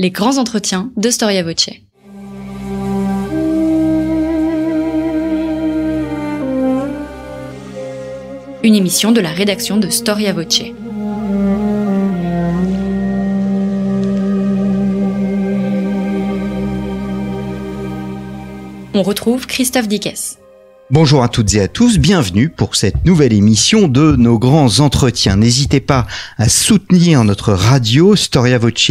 les grands entretiens de Storia Voce. Une émission de la rédaction de Storia Voce. On retrouve Christophe Dickès. Bonjour à toutes et à tous, bienvenue pour cette nouvelle émission de nos grands entretiens. N'hésitez pas à soutenir notre radio Storia Voce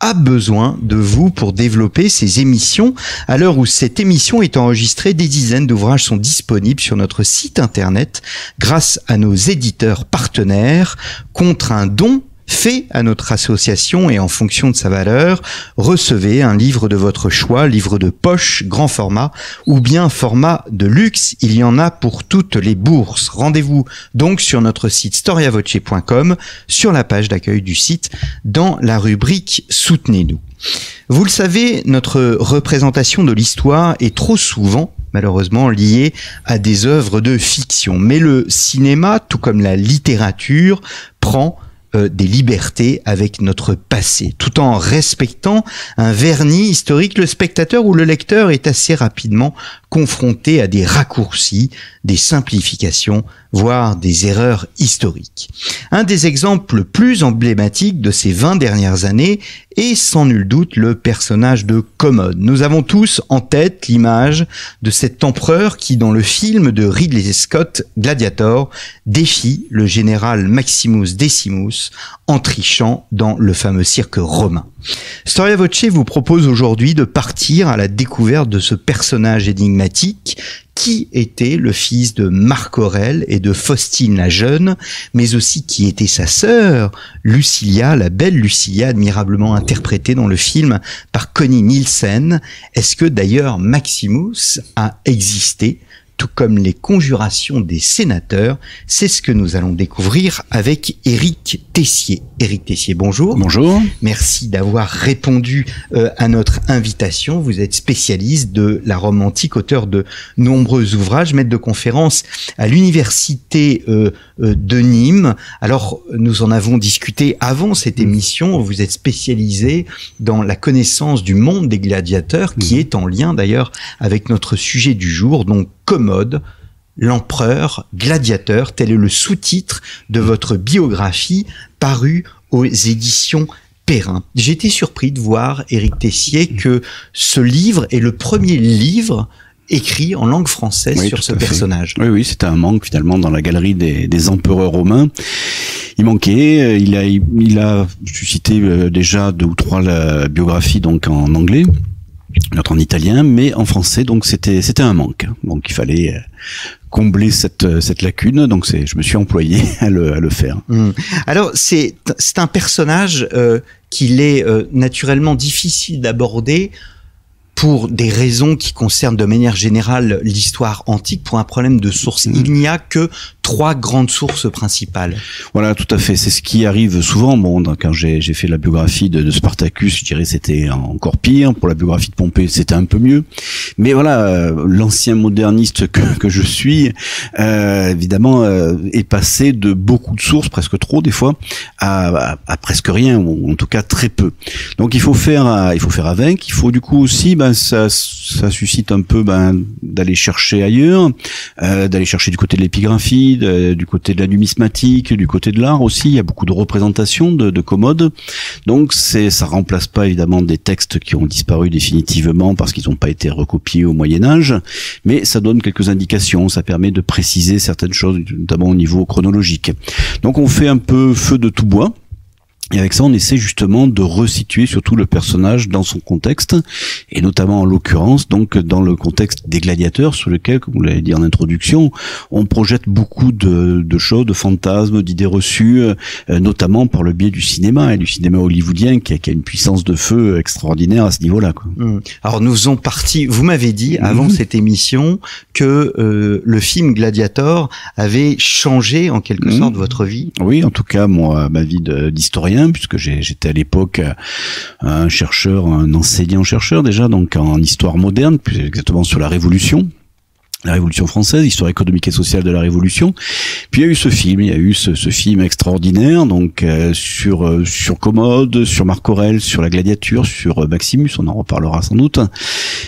a besoin de vous pour développer ces émissions. À l'heure où cette émission est enregistrée, des dizaines d'ouvrages sont disponibles sur notre site internet grâce à nos éditeurs partenaires contre un don fait à notre association et en fonction de sa valeur, recevez un livre de votre choix, livre de poche, grand format ou bien format de luxe. Il y en a pour toutes les bourses. Rendez-vous donc sur notre site storiavoce.com, sur la page d'accueil du site, dans la rubrique Soutenez-nous. Vous le savez, notre représentation de l'histoire est trop souvent malheureusement liée à des œuvres de fiction. Mais le cinéma, tout comme la littérature, prend euh, des libertés avec notre passé, tout en respectant un vernis historique. Le spectateur ou le lecteur est assez rapidement confronté à des raccourcis, des simplifications, voire des erreurs historiques. Un des exemples plus emblématiques de ces 20 dernières années est sans nul doute le personnage de Commode. Nous avons tous en tête l'image de cet empereur qui, dans le film de Ridley Scott, Gladiator, défie le général Maximus Decimus en trichant dans le fameux cirque romain. Storia Voce vous propose aujourd'hui de partir à la découverte de ce personnage énigmatique qui était le fils de Marc Aurèle et de Faustine la jeune, mais aussi qui était sa sœur, Lucilia, la belle Lucilia, admirablement interprétée dans le film par Connie Nielsen. Est-ce que d'ailleurs Maximus a existé? Tout comme les conjurations des sénateurs. C'est ce que nous allons découvrir avec Éric Tessier. Éric Tessier, bonjour. Bonjour. Merci d'avoir répondu euh, à notre invitation. Vous êtes spécialiste de la Rome antique, auteur de nombreux ouvrages, maître de conférences à l'université euh, euh, de Nîmes. Alors, nous en avons discuté avant cette émission. Vous êtes spécialisé dans la connaissance du monde des gladiateurs, qui mmh. est en lien d'ailleurs avec notre sujet du jour, donc commode, l'empereur gladiateur, tel est le sous-titre de votre biographie parue aux éditions Perrin. J'ai été surpris de voir, Éric Tessier, que ce livre est le premier livre écrit en langue française sur ce personnage. Oui, oui, c'était un manque finalement dans la galerie des, empereurs romains. Il manquait, euh, il a, il a suscité euh, déjà deux ou trois la biographie donc en anglais notre en italien, mais en français, donc c'était c'était un manque. Donc il fallait euh, combler cette euh, cette lacune. Donc c'est, je me suis employé à le à le faire. Mmh. Alors c'est c'est un personnage euh, qu'il est naturellement difficile d'aborder pour des raisons qui concernent de manière générale l'histoire antique, pour un problème de source. Mmh. Il n'y a que trois grandes sources principales. Voilà, tout à fait. C'est ce qui arrive souvent. Bon, quand j'ai fait la biographie de, de, Spartacus, je dirais c'était encore pire. Pour la biographie de Pompée, c'était un peu mieux. Mais voilà, euh, l'ancien moderniste que, que, je suis, euh, évidemment, euh, est passé de beaucoup de sources, presque trop des fois, à, à, presque rien, ou en tout cas très peu. Donc il faut faire, il faut faire avec. Il faut du coup aussi, ben ça, ça suscite un peu ben, d'aller chercher ailleurs, euh, d'aller chercher du côté de l'épigraphie du côté de la numismatique, du côté de l'art aussi. Il y a beaucoup de représentations de, de commodes. Donc c'est, ça remplace pas évidemment des textes qui ont disparu définitivement parce qu'ils n'ont pas été recopiés au Moyen Âge, mais ça donne quelques indications. Ça permet de préciser certaines choses, notamment au niveau chronologique. Donc on fait un peu feu de tout bois. Et avec ça, on essaie justement de resituer surtout le personnage dans son contexte, et notamment en l'occurrence, donc dans le contexte des gladiateurs, sur lequel, comme vous l'avez dit en introduction, on projette beaucoup de, de choses, de fantasmes, d'idées reçues, euh, notamment par le biais du cinéma, et du cinéma hollywoodien, qui a, qui a une puissance de feu extraordinaire à ce niveau-là. Mmh. Alors nous faisons partie, vous m'avez dit avant mmh. cette émission que euh, le film Gladiator avait changé en quelque mmh. sorte votre vie. Oui, en tout cas, moi, ma vie d'historien puisque j'étais à l'époque euh, un chercheur, un enseignant chercheur déjà, donc en histoire moderne, plus exactement sur la Révolution. La Révolution française, histoire économique et sociale de la Révolution. Puis il y a eu ce film, il y a eu ce, ce film extraordinaire, donc euh, sur euh, sur Commode, sur Marc Aurel, sur la Gladiature, sur euh, Maximus, on en reparlera sans doute.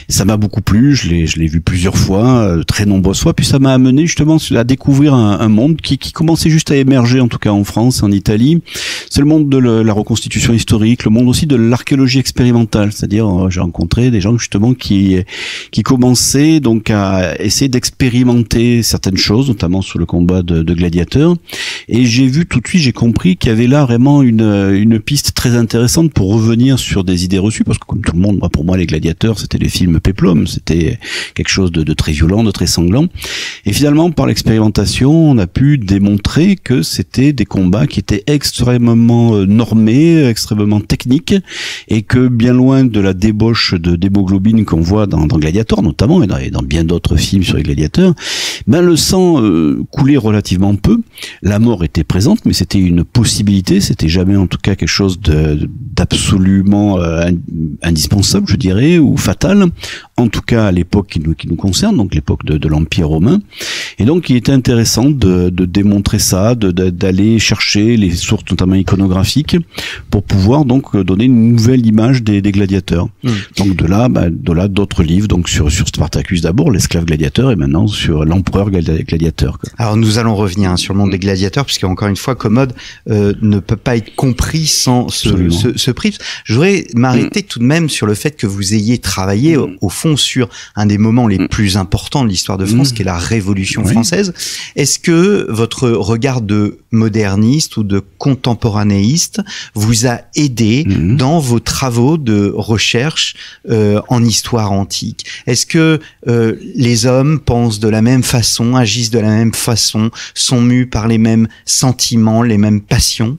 Ça m'a beaucoup plu, je l'ai je l'ai vu plusieurs fois, très nombreuses fois, puis ça m'a amené justement à découvrir un, un, monde qui, qui commençait juste à émerger, en tout cas en France, en Italie. C'est le monde de la reconstitution historique, le monde aussi de l'archéologie expérimentale, c'est-à-dire j'ai rencontré des gens justement qui qui commençaient donc à essayer d'expérimenter certaines choses, notamment sur le combat de, de gladiateurs. Et j'ai vu tout de suite, j'ai compris qu'il y avait là vraiment une, une piste très intéressante pour revenir sur des idées reçues, parce que comme tout le monde, moi, pour moi, les gladiateurs, c'était les films péplum, c'était quelque chose de, très violent, de très sanglant. Et finalement, par l'expérimentation, on a pu démontrer que c'était des combats qui étaient extrêmement euh, normés, extrêmement techniques, et que bien loin de la débauche de d'hémoglobine qu'on voit dans, Gladiator, notamment, et dans bien d'autres films les gladiateurs, ben le sang euh, coulait relativement peu. La mort était présente, mais c'était une possibilité. C'était jamais, en tout cas, quelque chose d'absolument euh, indispensable, je dirais, ou fatal. En tout cas, à l'époque qui nous, qui nous concerne, donc l'époque de, de l'Empire romain. Et donc, il était intéressant de, de démontrer ça, d'aller chercher les sources, notamment iconographiques, pour pouvoir donc donner une nouvelle image des, des gladiateurs. Mmh. Donc de là, ben, de là, d'autres livres, donc sur sur Spartacus d'abord, l'esclave gladiateur et maintenant sur l'empereur gladiateur. Alors nous allons revenir hein, sur le monde des gladiateurs, puisque encore une fois, Commode euh, ne peut pas être compris sans ce, ce, ce prix. Je voudrais m'arrêter mm. tout de même sur le fait que vous ayez travaillé au, fond sur un des moments les mm. plus importants de l'histoire de France, qui est la Révolution française. Est-ce que votre regard de moderniste ou de contemporanéiste vous a aidé dans vos travaux de recherche euh, en histoire antique? Est-ce que euh, les hommes pensent de la même façon, agissent de la même façon, sont mus par les mêmes sentiments, les mêmes passions?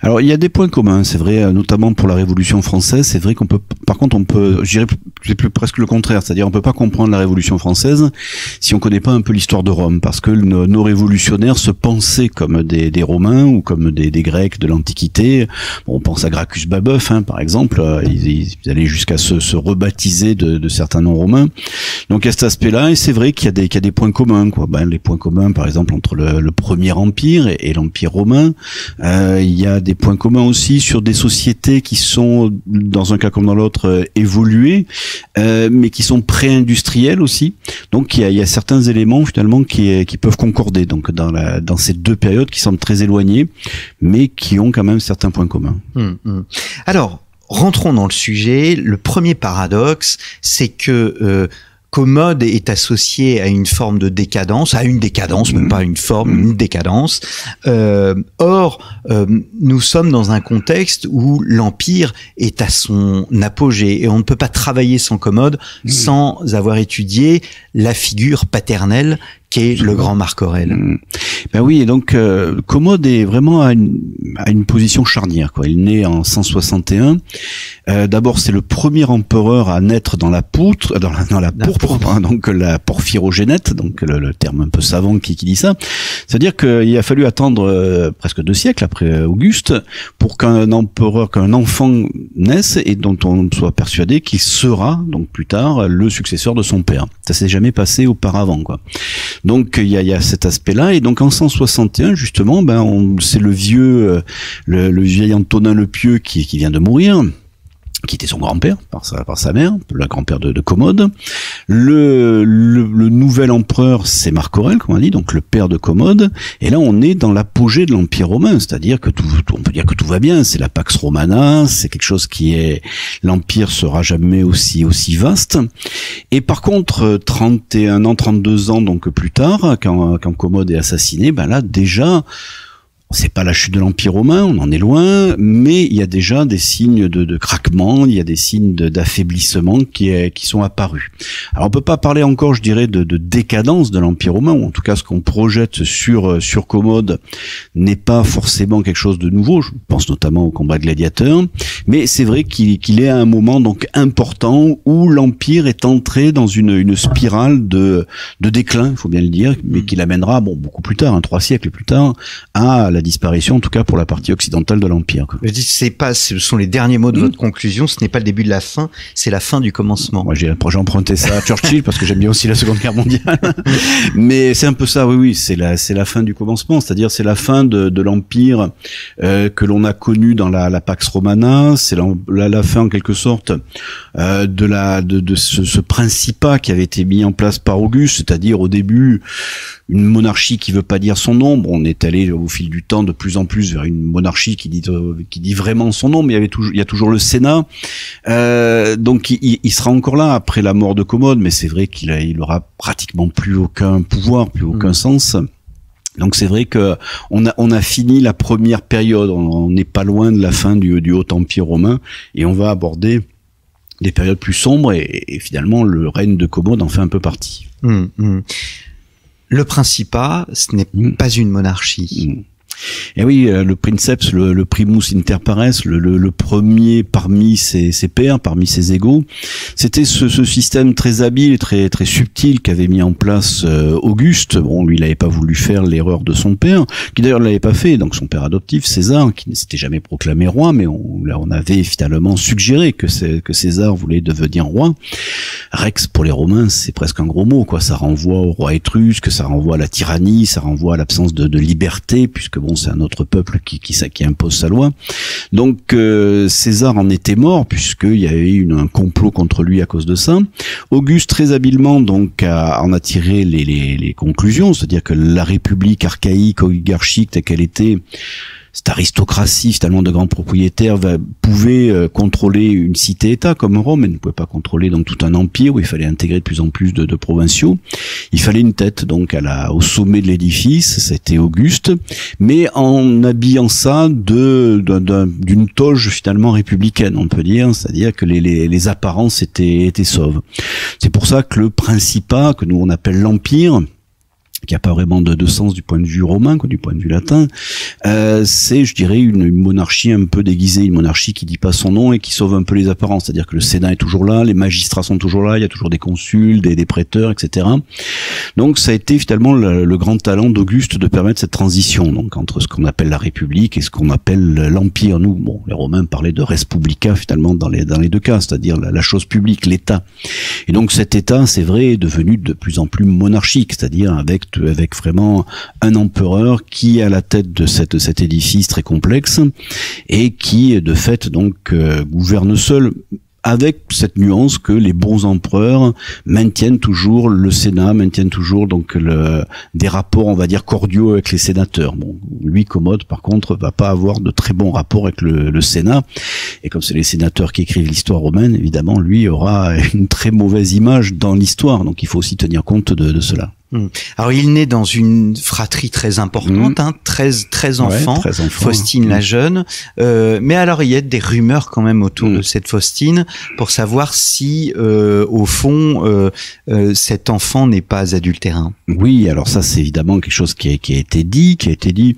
Alors il y a des points communs, c'est vrai, euh, notamment pour la Révolution française. C'est vrai qu'on peut, par contre, on peut, je dirais plus presque le contraire, c'est-à-dire on peut pas comprendre la Révolution française si on connaît pas un peu l'histoire de Rome, parce que nos, révolutionnaires se pensaient comme des, des Romains ou comme des, des Grecs de l'Antiquité. Bon, on pense à Gracchus Babeuf, hein, par exemple. Euh, ils, ils allaient jusqu'à se, se, rebaptiser de, de, certains noms romains. Donc a cet aspect-là, et c'est vrai qu'il y a des, y a des points communs, quoi. Ben, les points communs, par exemple, entre le, le premier empire et, l'empire romain. Euh, y a des points communs aussi sur des sociétés qui sont, dans un cas comme dans l'autre, euh, évoluées, euh, mais qui sont pré-industrielles aussi. Donc il y a, il y a certains éléments finalement qui, qui peuvent concorder. Donc dans, la, dans ces deux périodes qui semblent très éloignées, mais qui ont quand même certains points communs. Hum, hum. Alors, rentrons dans le sujet. Le premier paradoxe, c'est que euh, commode est associé à une forme de décadence, à une décadence, même pas une forme, une décadence. Euh, or, euh, nous sommes dans un contexte où l'empire est à son apogée et on ne peut pas travailler sans commode sans avoir étudié la figure paternelle qu'est le grand Marc Aurèle. Mmh. Ben oui, et donc euh, Commode est vraiment à une, à une position charnière. Quoi. Il naît en 161. Euh, D'abord, c'est le premier empereur à naître dans la poutre, euh, dans la, dans la, la pourpre, pourpre. Hein, donc la porphyrogénète, donc le, le, terme un peu savant qui, qui dit ça. C'est-à-dire qu'il a fallu attendre euh, presque deux siècles après Auguste pour qu'un empereur, qu'un enfant naisse et dont on soit persuadé qu'il sera donc plus tard le successeur de son père. Ça s'est jamais passé auparavant, quoi. Donc il y a, cet aspect-là. Et donc en 161 justement, ben c'est le vieux, euh, le, le, vieil Antonin le Pieux qui, qui vient de mourir qui était son grand-père par sa, par sa mère, le grand-père de, de, Commode. Le, le, le nouvel empereur, c'est Marc Aurèle, comme on dit, donc le père de Commode. Et là, on est dans l'apogée de l'Empire romain, c'est-à-dire que tout, on peut dire que tout va bien. C'est la Pax Romana, c'est quelque chose qui est, l'Empire sera jamais aussi, aussi vaste. Et par contre, 31 ans, 32 ans, donc plus tard, quand, quand Commode est assassiné, ben là, déjà, c'est pas la chute de l'Empire romain, on en est loin, mais il y a déjà des signes de, de craquement, il y a des signes d'affaiblissement qui, est, qui sont apparus. Alors on peut pas parler encore, je dirais, de, de décadence de l'Empire romain, ou en tout cas ce qu'on projette sur sur Commode n'est pas forcément quelque chose de nouveau. Je pense notamment au combat gladiateur, mais c'est vrai qu'il qu est à un moment donc important où l'Empire est entré dans une, une spirale de, de déclin, il faut bien le dire, mais qui l'amènera bon beaucoup plus tard, hein, trois siècles plus tard, à la disparition, en tout cas pour la partie occidentale de l'empire. Je dis, c'est pas, ce sont les derniers mots de mmh. votre conclusion. Ce n'est pas le début de la fin, c'est la fin du commencement. Moi, j'ai emprunté ça à Churchill parce que j'aime bien aussi la Seconde Guerre mondiale. Mais c'est un peu ça, oui, oui. C'est la, c'est la fin du commencement, c'est-à-dire c'est la fin de, de l'empire euh, que l'on a connu dans la, la Pax Romana. C'est la, la, fin en quelque sorte euh, de la de, de ce, ce principat qui avait été mis en place par Auguste, c'est-à-dire au début une monarchie qui veut pas dire son nom. on est allé au fil du temps de plus en plus vers une monarchie qui dit euh, qui dit vraiment son nom, mais il y avait toujours il y a toujours le Sénat. Euh, donc il, il, sera encore là après la mort de Commode, mais c'est vrai qu'il il aura pratiquement plus aucun pouvoir, plus aucun mm. sens. Donc c'est vrai que on a on a fini la première période, on n'est pas loin de la fin du, du Haut Empire romain et on va aborder des périodes plus sombres et, finalement le règne de Commode en fait un peu partie. Mm, mm. Le Principat, ce n'est mm. pas une monarchie. Et oui, euh, le princeps, le, primus inter pares, le, le, premier parmi ses, ses, pairs, parmi ses égaux, c'était ce, ce, système très habile très très subtil qu'avait mis en place euh, Auguste. Bon, lui, il n'avait pas voulu faire l'erreur de son père, qui d'ailleurs l'avait pas fait. Donc son père adoptif, César, qui ne s'était jamais proclamé roi, mais on, là, on avait finalement suggéré que, que César voulait devenir roi. Rex pour les Romains, c'est presque un gros mot, quoi. Ça renvoie au roi étrusque, ça renvoie à la tyrannie, ça renvoie à l'absence de, de liberté, puisque bon, c'est un autre peuple qui, qui, qui impose sa loi. Donc euh, César en était mort puisqu'il y avait eu un complot contre lui à cause de ça. Auguste très habilement donc a, en a tiré les, les, les conclusions, c'est-à-dire que la République archaïque oligarchique telle qu'elle était cette aristocratie finalement de grands propriétaires va, pouvait euh, contrôler une cité-État comme Rome, elle ne pouvait pas contrôler donc tout un empire où il fallait intégrer de plus en plus de, de provinciaux. Il fallait une tête donc à la, au sommet de l'édifice, c'était Auguste, mais en habillant ça de d'une toge finalement républicaine, on peut dire, c'est-à-dire que les, les, les apparences étaient, étaient sauves. C'est pour ça que le Principat, que nous on appelle l'Empire, qui a pas vraiment de, de, sens du point de vue romain, quoi, du point de vue latin, euh, c'est, je dirais, une, une, monarchie un peu déguisée, une monarchie qui dit pas son nom et qui sauve un peu les apparences. C'est-à-dire que le Sénat est toujours là, les magistrats sont toujours là, il y a toujours des consuls, des, des prêteurs, etc. Donc ça a été finalement le, le grand talent d'Auguste de permettre cette transition, donc entre ce qu'on appelle la République et ce qu'on appelle l'Empire. Nous, bon, les Romains parlaient de respublica finalement dans les dans les deux cas, c'est-à-dire la, la chose publique, l'État. Et donc cet État, c'est vrai, est devenu de plus en plus monarchique, c'est-à-dire avec avec vraiment un empereur qui est à la tête de cet édifice très complexe et qui de fait donc euh, gouverne seul avec cette nuance que les bons empereurs maintiennent toujours le Sénat, maintiennent toujours donc des rapports, on va dire, cordiaux avec les sénateurs. Bon, lui, Commode, par contre, va pas avoir de très bons rapports avec le, Sénat. Et comme c'est les sénateurs qui écrivent l'histoire romaine, évidemment, lui aura une très mauvaise image dans l'histoire. Donc, il faut aussi tenir compte de cela. Hmm. Alors il naît dans une fratrie très importante, mmh. hein, 13, 13 enfants, ouais, 13 enfants Faustine mmh. la jeune. Euh, mais alors il y a des rumeurs quand même autour mmh. de cette Faustine pour savoir si euh, au fond euh, euh cet enfant n'est pas adultérin. Oui, alors ça c'est évidemment quelque chose qui a, qui a, été dit, qui a été dit,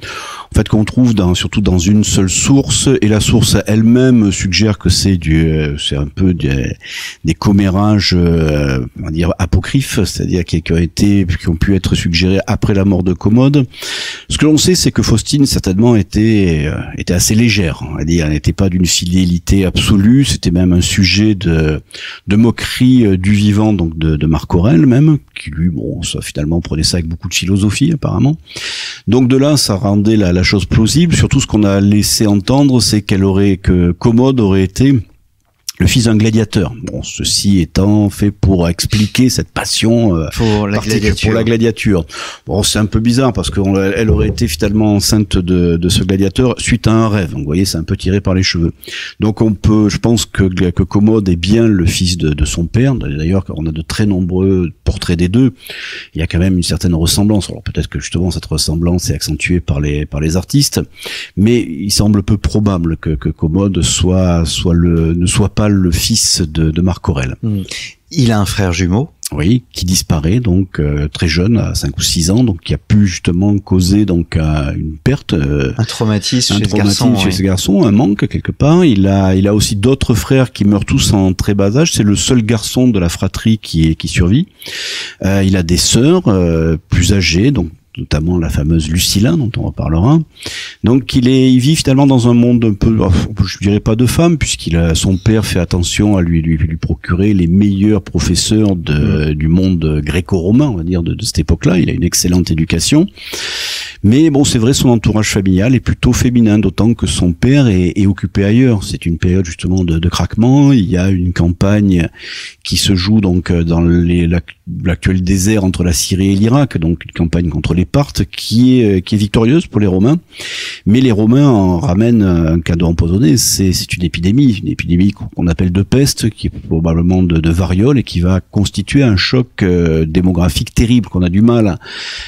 en fait qu'on trouve dans, surtout dans une seule source et la source elle-même suggère que c'est du, euh, c'est un peu des, des commérages, euh, on va dire apocryphes, c'est-à-dire qui, qui ont été qui ont pu être suggérés après la mort de Commode. Ce que l'on sait, c'est que Faustine certainement était euh, était assez légère, dire, elle n'était pas d'une fidélité absolue, c'était même un sujet de de moquerie euh, du vivant, donc de, de Marc Aurèle même, qui lui, bon, ça finalement prenait ça avec beaucoup de philosophie apparemment. Donc de là, ça rendait la, la chose plausible. Surtout, ce qu'on a laissé entendre, c'est qu'elle aurait que Commode aurait été le fils d'un gladiateur. Bon, ceci étant fait pour expliquer cette passion euh, pour, la pour, la gladiature. Bon, c'est un peu bizarre parce qu'elle aurait été finalement enceinte de, de, ce gladiateur suite à un rêve. Donc, vous voyez, c'est un peu tiré par les cheveux. Donc, on peut, je pense que, que Commode est bien le fils de, de son père. D'ailleurs, on a de très nombreux portraits des deux. Il y a quand même une certaine ressemblance. Alors, peut-être que justement cette ressemblance est accentuée par les par les artistes, mais il semble peu probable que, que Commode soit soit le ne soit pas le fils de, de Marc Aurel. Hmm. Il a un frère jumeau. Oui, qui disparaît donc euh, très jeune, à 5 ou 6 ans, donc qui a pu justement causer donc euh, une perte, euh, un traumatisme, un chez, traumatisme ce garçon, chez ouais. ce garçon, un manque quelque part. Il a, il a aussi d'autres frères qui meurent tous en très bas âge. C'est le seul garçon de la fratrie qui est qui survit. il a des sœurs plus âgées, donc notamment la fameuse Lucilla dont on reparlera. Donc il est, il vit finalement dans un monde un peu, je dirais pas de femme, puisqu'il a son père fait attention à lui lui, lui procurer les meilleurs professeurs de, du monde gréco-romain, on va dire de, de cette époque-là. Il a une excellente éducation. Mais bon, c'est vrai, son entourage familial est plutôt féminin, d'autant que son père est, est occupé ailleurs. C'est une période justement de, de, craquement. Il y a une campagne qui se joue donc dans l'actuel désert entre la Syrie et l'Irak, donc une campagne contre les Parthes qui est, qui est victorieuse pour les Romains. Mais les Romains en ramènent un cadeau empoisonné. C'est une épidémie, une épidémie qu'on appelle de peste, qui est probablement de, de variole et qui va constituer un choc euh, démographique terrible qu'on a du mal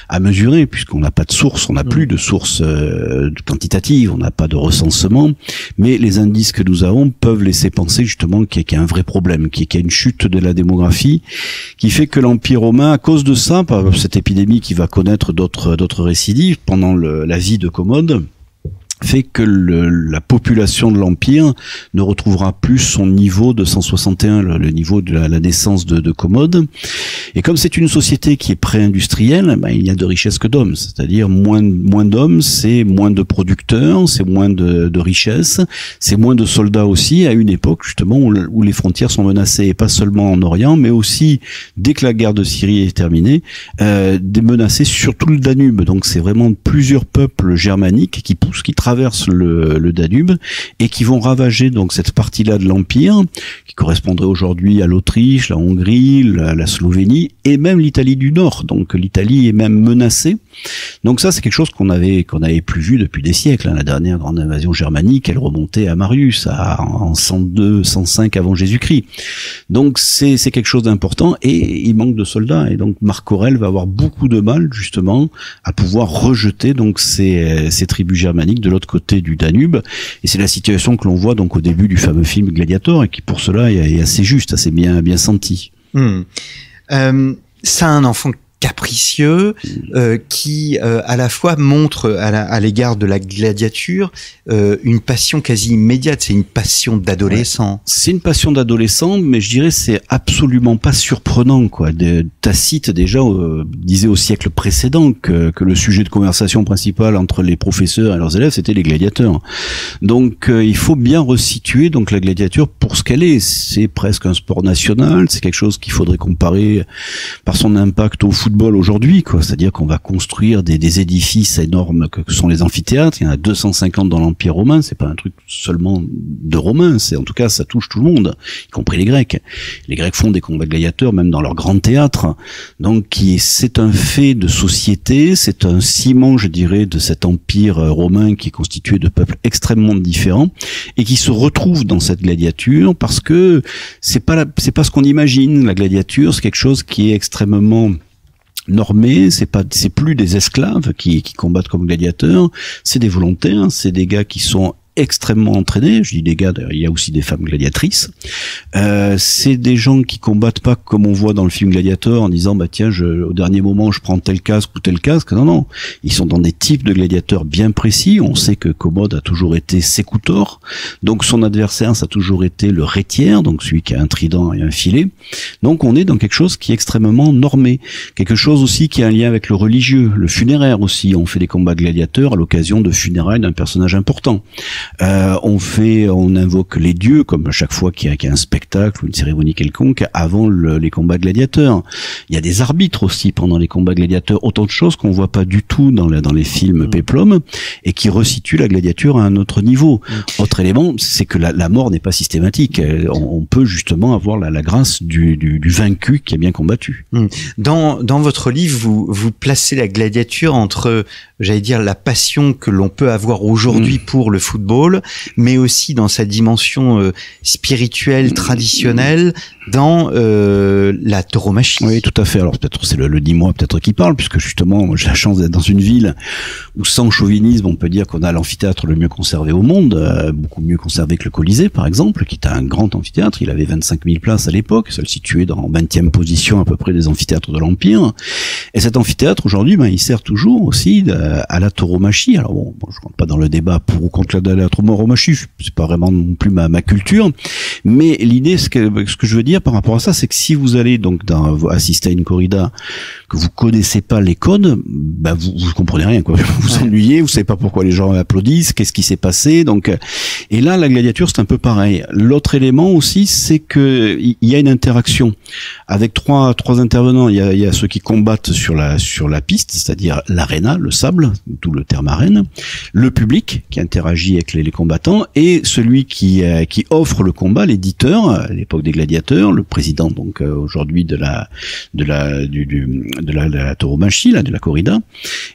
à, mesurer puisqu'on n'a pas de source on n'a plus de sources euh, quantitatives, on n'a pas de recensement, mais les indices que nous avons peuvent laisser penser justement qu'il y, a un vrai problème, qu'il y a une chute de la démographie, qui fait que l'Empire romain, à cause de ça, par cette épidémie qui va connaître d'autres d'autres récidives pendant la vie de Commode, fait que le, la population de l'Empire ne retrouvera plus son niveau de 161, le, niveau de la, naissance de, de, Commode. Et comme c'est une société qui est pré-industrielle, ben, il y a de richesses que d'hommes. C'est-à-dire moins, moins d'hommes, c'est moins de producteurs, c'est moins de, de richesses, c'est moins de soldats aussi, à une époque justement où, où, les frontières sont menacées, et pas seulement en Orient, mais aussi, dès que la guerre de Syrie est terminée, euh, des menacées sur tout le Danube. Donc c'est vraiment plusieurs peuples germaniques qui poussent, qui travaillent traversent le, Danube et qui vont ravager donc cette partie-là de l'empire qui correspondrait aujourd'hui à l'Autriche, la Hongrie, la, Slovénie et même l'Italie du Nord. Donc l'Italie est même menacée. Donc ça c'est quelque chose qu'on avait qu'on avait plus vu depuis des siècles. Hein. La dernière grande invasion germanique, elle remontait à Marius à, en 102, 105 avant Jésus-Christ. Donc c'est c'est quelque chose d'important et il manque de soldats et donc Marc Aurel va avoir beaucoup de mal justement à pouvoir rejeter donc ces, ces tribus germaniques de l'autre côté du Danube. Et c'est la situation que l'on voit donc au début du fameux film Gladiator et qui pour cela est, assez juste, assez bien bien senti. Hmm. Euh, ça un enfant capricieux euh, qui euh, à la fois montre à l'égard de la gladiature euh, une passion quasi immédiate. C'est une passion d'adolescent. C'est une passion d'adolescent mais je dirais c'est absolument pas surprenant quoi. De, Tacite déjà disait au siècle précédent que, que le sujet de conversation principal entre les professeurs et leurs élèves c'était les gladiateurs. Donc il faut bien resituer donc la gladiature pour ce qu'elle est. C'est presque un sport national c'est quelque chose qu'il faudrait comparer par son impact au foot aujourd'hui. C'est-à-dire qu'on va construire des, édifices énormes que, sont les amphithéâtres. Il y en a 250 dans l'Empire romain. C'est pas un truc seulement de romains. C'est en tout cas, ça touche tout le monde, y compris les Grecs. Les Grecs font des combats gladiateurs même dans leur grand théâtre. Donc, c'est un fait de société. C'est un ciment, je dirais, de cet empire romain qui est constitué de peuples extrêmement différents et qui se retrouve dans cette gladiature parce que c'est pas c'est pas ce qu'on imagine. La gladiature, c'est quelque chose qui est extrêmement normés, c'est pas c'est plus des esclaves qui, qui combattent comme gladiateurs, c'est des volontaires, c'est des gars qui sont extrêmement entraînés. Je dis des gars, il y a aussi des femmes gladiatrices. Euh, c'est des gens qui combattent pas comme on voit dans le film Gladiator en disant bah tiens, je, au dernier moment je prends tel casque ou tel casque. Non non, ils sont dans des types de gladiateurs bien précis. On sait que Commode a toujours été sécoutor, donc son adversaire ça a toujours été le rétière, donc celui qui a un trident et un filet. Donc on est dans quelque chose qui est extrêmement normé, quelque chose aussi qui a un lien avec le religieux, le funéraire aussi. On fait des combats gladiateurs à l'occasion de funérailles d'un personnage important. Euh, on fait, on invoque les dieux comme à chaque fois qu'il y, a un spectacle ou une cérémonie quelconque avant les combats gladiateurs. Il y a des arbitres aussi pendant les combats gladiateurs, autant de choses qu'on voit pas du tout dans, dans les films mm. péplum et qui resituent la gladiature à un autre niveau. Mm. Autre élément, c'est que la, mort n'est pas systématique. On, peut justement avoir la, grâce du, vaincu qui a bien combattu. Mm. Dans, dans votre livre, vous, vous placez la gladiature entre, j'allais dire, la passion que l'on peut avoir aujourd'hui pour le football mais aussi dans sa dimension euh, spirituelle traditionnelle, dans euh, la tauromachie. Oui, tout à fait. Alors peut-être c'est le, le dis-moi peut-être qui parle, puisque justement j'ai la chance d'être dans une ville où sans chauvinisme on peut dire qu'on a l'amphithéâtre le mieux conservé au monde, euh, beaucoup mieux conservé que le Colisée par exemple, qui est un grand amphithéâtre. Il avait 25 000 places à l'époque, seul situé dans 20e position à peu près des amphithéâtres de l'Empire. Et cet amphithéâtre aujourd'hui, ben, il sert toujours aussi à la tauromachie. Alors bon, je rentre pas dans le débat pour ou contre la la tauromachie, c'est pas vraiment non plus ma, ma culture, mais l'idée, ce que, ce que je veux dire par rapport à ça, c'est que si vous allez donc dans, assister à une corrida, que vous connaissez pas les codes, bah vous, vous comprenez rien, quoi. Vous vous ennuyez, vous savez pas pourquoi les gens applaudissent, qu'est-ce qui s'est passé, donc. Et là, la gladiature, c'est un peu pareil. L'autre élément aussi, c'est que il y a une interaction avec trois trois intervenants. Il y a, il y a ceux qui combattent sur la sur la piste, c'est-à-dire l'aréna, le sable, tout le terme arène, le public qui interagit avec les, les combattants et celui qui euh, qui offre le combat, l'éditeur à l'époque des gladiateurs, le président donc euh, aujourd'hui de la de la du, du de la, la tauromachie, là, de la corrida.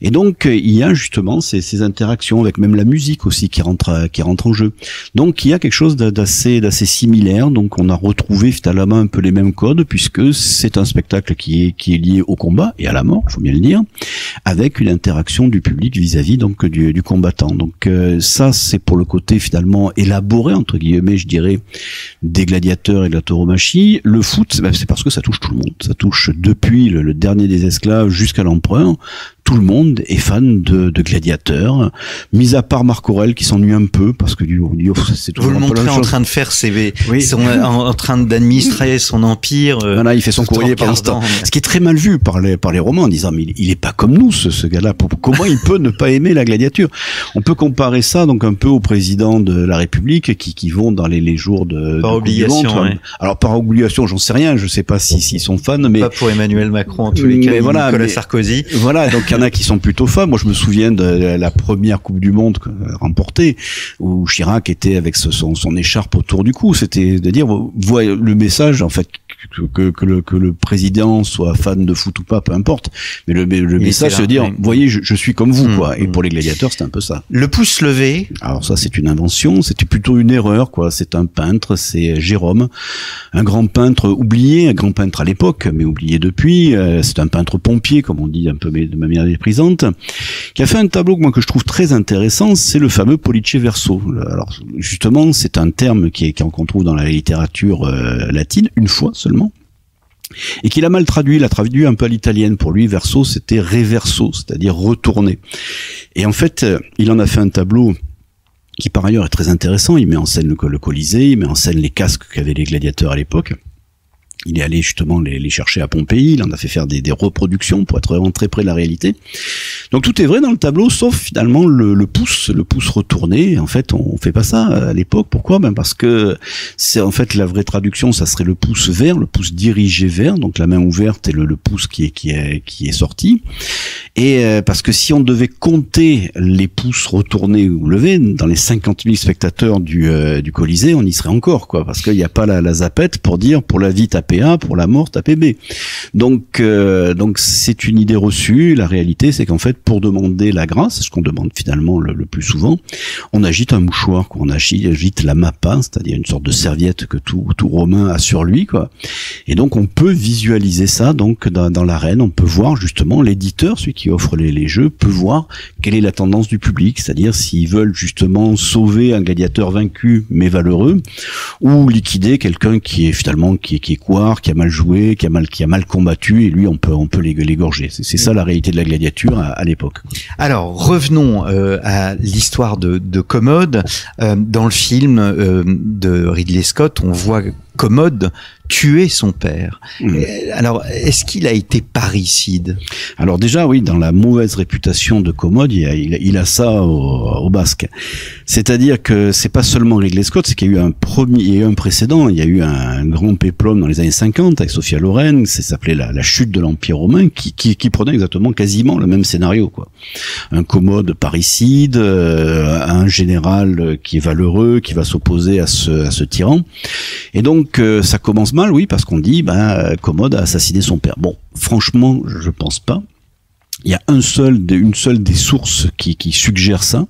Et donc euh, il y a justement ces, ces interactions avec même la musique aussi qui rentre qui rentre en jeu. Donc il y a quelque chose d'assez d'assez similaire. Donc on a retrouvé finalement un peu les mêmes codes puisque c'est un spectacle qui est qui est lié au combat et à la mort, faut bien le dire, avec une interaction du public vis-à-vis donc du, du combattant. Donc euh, ça c'est pour le côté finalement élaboré entre guillemets, je dirais, des gladiateurs et de la tauromachie. Le foot, ben, c'est parce que ça touche tout le monde. Ça touche depuis le, le dernier des esclaves jusqu'à l'empereur tout le monde est fan de, de gladiateurs, mis à part Marc Aurel qui s'ennuie un peu parce que du, du c'est Vous le montrez en train de faire ses, Oui. son- en, en train d'administrer son empire. euh, Voilà, il fait son courrier ce temps. regardant. Ce qui est très mal vu par les, par les romans en disant, mais il, il est pas comme nous, ce, ce gars-là. Comment il peut ne pas aimer la gladiature? On peut comparer ça, donc, un peu au président de la République qui, qui vont dans les, les jours de, Par de obligation, Monde. ouais. Alors, par obligation, j'en sais rien, je sais pas si, s'ils sont fans, mais. Pas pour Emmanuel Macron en tous les cas, Mais voilà, Nicolas mais- Sarkozy. Voilà, donc y en a qui sont plutôt fans. Moi, je me souviens de la première Coupe du Monde que- remportée, où Chirac était avec son, écharpe autour du cou. C'était de dire, voyez le message, en fait, que, que, que le, que le président soit fan de foot ou pas, peu importe. Mais le, le message, c'est de dire, voyez, je, je suis comme vous, Mm, quoi. Et mm. pour les gladiateurs, c'est un peu ça. Le pouce levé, Alors ça, c'est une invention, c'était plutôt une erreur, quoi. C'est un peintre, c'est Jérôme, un grand peintre oublié, un grand peintre à l'époque, mais oublié depuis. Euh, c'est un peintre pompier, comme on dit un peu de manière méprisante, qui a fait un tableau que moi que je trouve très intéressant. C'est le fameux Pollice Verso. Alors justement, c'est un terme qui est qu'on trouve dans la littérature euh, latine une fois seulement. Et qu'il a mal traduit, il a traduit un peu à l'italienne. Pour lui, verso, c'était reverso, c'est-à-dire retourner. Et en fait, euh, il en a fait un tableau qui par ailleurs est très intéressant. Il met en scène le, le Colisée, il met en scène les casques qu'avaient les gladiateurs à l'époque. Il est allé justement les, chercher à Pompéi, il en a fait faire des, reproductions pour être vraiment très près de la réalité. Donc tout est vrai dans le tableau, sauf finalement le, pouce, le pouce retourné. En fait, on fait pas ça à l'époque. Pourquoi? Ben parce que c'est en fait la vraie traduction, ça serait le pouce vers, le pouce dirigé vers, donc la main ouverte et le, pouce qui est qui est qui est sorti. Et euh, parce que si on devait compter les pouces retournés ou levés dans les 50 000 spectateurs du, euh, du Colisée, on y serait encore, quoi, parce qu'il n'y a pas la, la zapette pour dire pour la vie pour la mort taper B. Donc, euh, donc c'est une idée reçue. La réalité, c'est qu'en fait, pour demander la grâce, ce qu'on demande finalement le, plus souvent, on agite un mouchoir, quoi. on agite, la mappa, c'est-à-dire une sorte de serviette que tout, tout Romain a sur lui, quoi. Et donc on peut visualiser ça donc dans, l'arène, on peut voir justement l'éditeur, celui qui offre les, jeux, peut voir quelle est la tendance du public, c'est-à-dire s'ils veulent justement sauver un gladiateur vaincu mais valeureux, ou liquider quelqu'un qui est finalement qui est, est qui a mal joué, qui a mal qui a mal combattu, et lui on peut on peut l'ég- l'égorger. C'est ça la réalité de la gladiature à, l'époque. Alors revenons euh, à l'histoire de, de Commode. Euh, dans le film euh, de Ridley Scott, on voit Commode tuer son père. Mm. Euh, Alors est-ce qu'il a été parricide? Alors déjà, oui, dans la mauvaise réputation de Commode, il a, il a, il a ça au, au basque. C'est-à-dire que c'est pas seulement Ridley Scott, c'est qu'il y a eu un premier, il y a eu un précédent. Il y a eu un, un grand péplum dans les années 50 avec Sophia Loren, ça s'appelait la, la chute de l'Empire romain, qui, qui, qui prenait exactement quasiment le même scénario, quoi. Un Commode parricide, euh, un général qui est valeureux, qui va s'opposer à ce, à ce tyran. Et donc euh, ça commence mal, oui, parce qu'on dit, ben, Commode a assassiné son père. Bon, franchement, je pense pas. Il y a un seul, une seule des sources qui, qui suggère ça.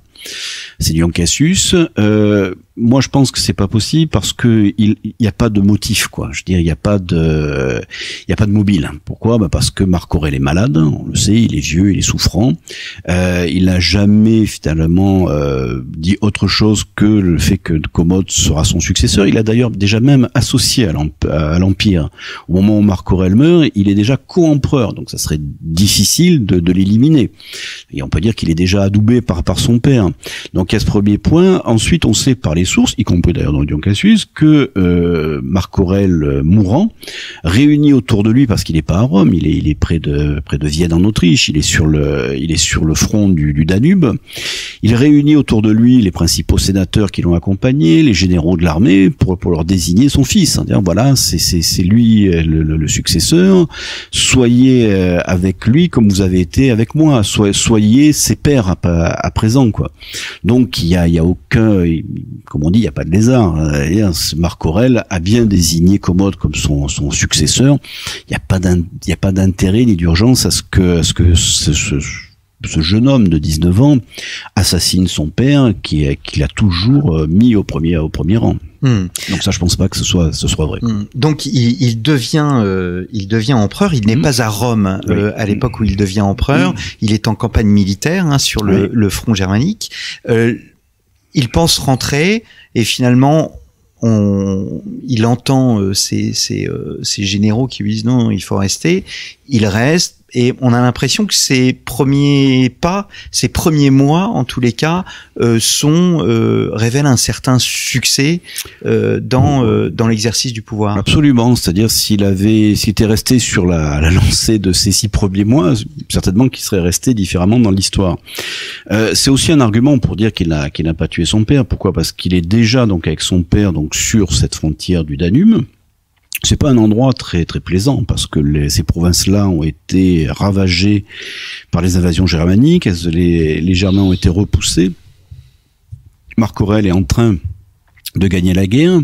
C'est Dion Cassius. Euh, moi je pense que c'est pas possible parce que il n'y a pas de motif quoi. Je veux dire il n'y a pas de il y a pas de mobile. Pourquoi? Bah Parce que Marc Aurel est malade, on le sait, il est vieux, il est souffrant. Euh, il n'a jamais finalement euh, dit autre chose que le fait que Commode sera son successeur. Il a d'ailleurs déjà même associé à l'Empire. Au moment où Marc Aurel meurt, il est déjà co-empereur, donc ça serait difficile de, l'éliminer. Et on peut dire qu'il est déjà adoubé par par son père. Donc il y a ce premier point. Ensuite, on sait par les sources, y compris d'ailleurs dans Dion Cassius, que euh, Marc Aurèle euh, mourant réunit autour de lui, parce qu'il n'est pas à Rome, il est, il est près de près de Vienne en Autriche, il est sur le il est sur le front du, Danube. Il réunit autour de lui les principaux sénateurs qui l'ont accompagné, les généraux de l'armée, pour pour leur désigner son fils. Dire voilà, c'est c'est c'est lui euh, le, le, successeur. Soyez avec lui comme vous avez été avec moi. Soyez, ses pères à, à présent quoi. Donc il y a il y a aucun comme on dit, il n'y a pas de lézard. Marc Aurel a bien désigné Commode comme son, son successeur. Il n'y a pas d'intérêt ni d'urgence à ce que, ce que ce, ce, jeune homme de 19 ans assassine son père qui, qui l'a toujours euh, mis au premier, au premier rang. Hmm. Donc ça, je pense pas que ce soit ce soit vrai. Hmm. Donc il, il devient euh, il devient empereur. Il n'est hmm. pas à Rome euh, à l'époque où il devient empereur. Il est en campagne militaire hein, sur le, le, front germanique. Euh, il pense rentrer et finalement il entend euh, ces, ces, euh, ces, généraux qui lui disent non, il faut rester. Il reste et on a l'impression que ces premiers pas, ces premiers mois, en tous les cas, euh, sont euh, révèlent un certain succès euh, dans euh, dans l'exercice du pouvoir. Absolument, c'est-à-dire s'il avait, s'il était resté sur la, la, lancée de ces six premiers mois, certainement qu'il serait resté différemment dans l'histoire. Euh, c'est aussi un argument pour dire qu'il n'a qu'il n'a pas tué son père. Pourquoi? Parce qu'il est déjà donc avec son père donc sur cette frontière du Danube c'est pas un endroit très très plaisant parce que ces provinces-là ont été ravagées par les invasions germaniques, les, les Germains ont été repoussés. Marc Aurèle est en train de gagner la guerre.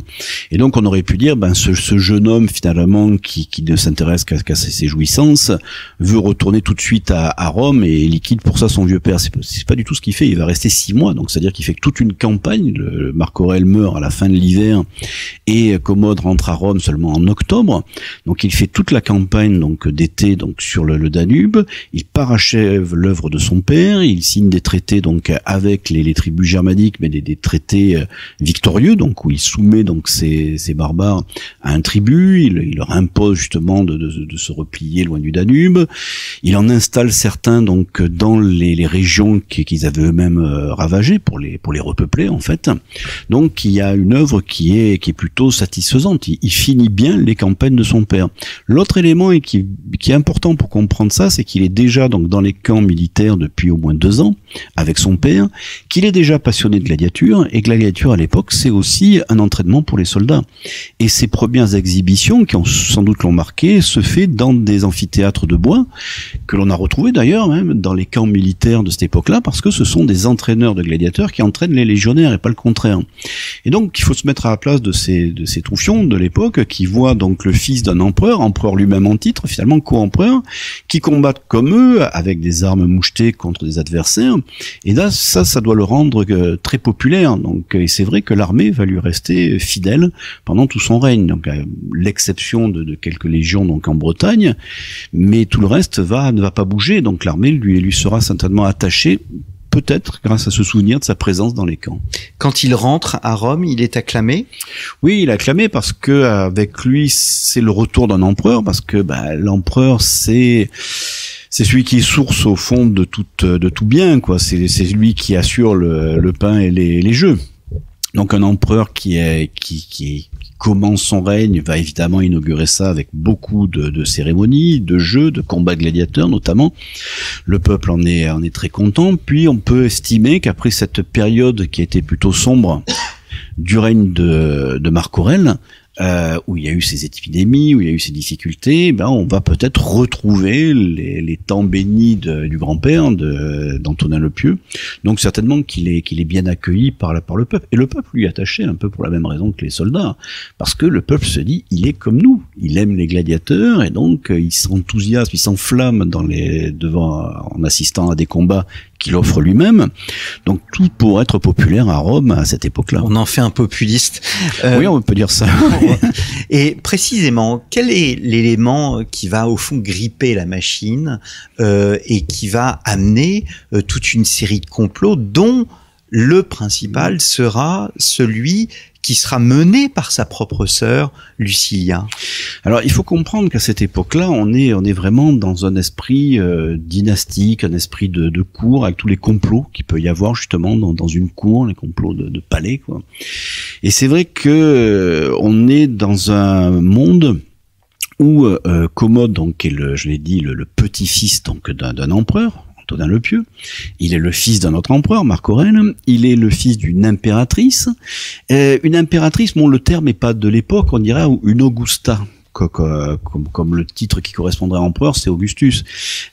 Et donc on aurait pu dire, ben ce, ce jeune homme finalement qui, qui ne s'intéresse qu'à ses jouissances veut retourner tout de suite à, Rome et liquide pour ça son vieux père. C'est pas, du tout ce qu'il fait. Il va rester six mois, donc c'est-à-dire qu'il fait toute une campagne. Le, Marc Aurèle meurt à la fin de l'hiver et Commode rentre à Rome seulement en octobre. Donc il fait toute la campagne donc d'été donc sur le, Danube. Il parachève l'œuvre de son père. Il signe des traités donc avec les, tribus germaniques, mais des, des traités euh, victorieux donc où il soumet donc ces, ces barbares à un tribut, il, leur impose justement de, de, se replier loin du Danube, il en installe certains donc dans les, régions qu'ils avaient eux-mêmes euh, ravagées pour les pour les repeupler en fait. Donc il y a une œuvre qui est qui est plutôt satisfaisante. Il, il finit bien les campagnes de son père. L'autre élément et qui, qui est important pour comprendre ça, c'est qu'il est déjà donc dans les camps militaires depuis au moins deux ans avec son père, qu'il est déjà passionné de gladiature et gladiature à l'époque c'est aussi un entraînement pour les soldats. Et ces premières exhibitions, qui ont sans doute l'ont marqué, se fait dans des amphithéâtres de bois, que l'on a retrouvé d'ailleurs même dans les camps militaires de cette époque-là, parce que ce sont des entraîneurs de gladiateurs qui entraînent les légionnaires et pas le contraire. Et donc il faut se mettre à la place de ces, de ces troufions de l'époque qui voient donc le fils d'un empereur, empereur lui-même en titre, finalement co-empereur, qui combattent comme eux avec des armes mouchetées contre des adversaires. Et là, ça, ça doit le rendre euh, très populaire. Donc, et c'est vrai que l'armée va lui rester fidèle pendant tout son règne. Donc, l'exception de, de, quelques légions donc en Bretagne, mais tout le reste va ne va pas bouger. Donc, l'armée lui lui sera certainement attachée peut-être grâce à ce souvenir de sa présence dans les camps. Quand il rentre à Rome, il est acclamé? Oui, il est acclamé parce que avec lui, c'est le retour d'un empereur, parce que bah, l'empereur, c'est c'est celui qui est source au fond de tout de tout bien, quoi. C'est lui qui assure le, le pain et les, les jeux. Donc un empereur qui commence son règne va évidemment inaugurer ça avec beaucoup de, de, cérémonies, de jeux, de combats gladiateurs notamment. Le peuple en est en est très content. Puis on peut estimer qu'après cette période qui était plutôt sombre du règne de, de Marc Aurèle, euh, où il y a eu ces épidémies, où il y a eu ces difficultés, ben on va peut-être retrouver les, les, temps bénis de, du grand-père d'Antonin le Pieux. Donc certainement qu'il est qu'il est bien accueilli par la, par le peuple. Et le peuple lui attaché un peu pour la même raison que les soldats, parce que le peuple se dit il est comme nous, il aime les gladiateurs et donc il s'enthousiasme, il s'enflamme dans les devant en assistant à des combats qu'il offre lui-même. Donc tout pour être populaire à Rome à cette époque-là. On en fait un populiste. Euh, oui, on peut dire ça. et précisément, quel est l'élément qui va au fond gripper la machine euh, et qui va amener euh, toute une série de complots dont le principal sera celui qui sera mené par sa propre sœur, Lucilia. Alors, il faut comprendre qu'à cette époque-là, on est, on est vraiment dans un esprit euh, dynastique, un esprit de, de, cour, avec tous les complots qu'il peut y avoir justement dans, dans une cour, les complots de, de palais, quoi. Et c'est vrai que euh, on est dans un monde où euh, Commode, donc, est le, je l'ai dit, le, le petit-fils donc d'un empereur, Le Pieux. Il est le fils d'un autre empereur, Marc Aurèle. Il est le fils d'une impératrice. Euh, une impératrice, bon, le terme n'est pas de l'époque, on dirait une Augusta. Comme, le titre qui correspondrait à empereur, c'est Augustus.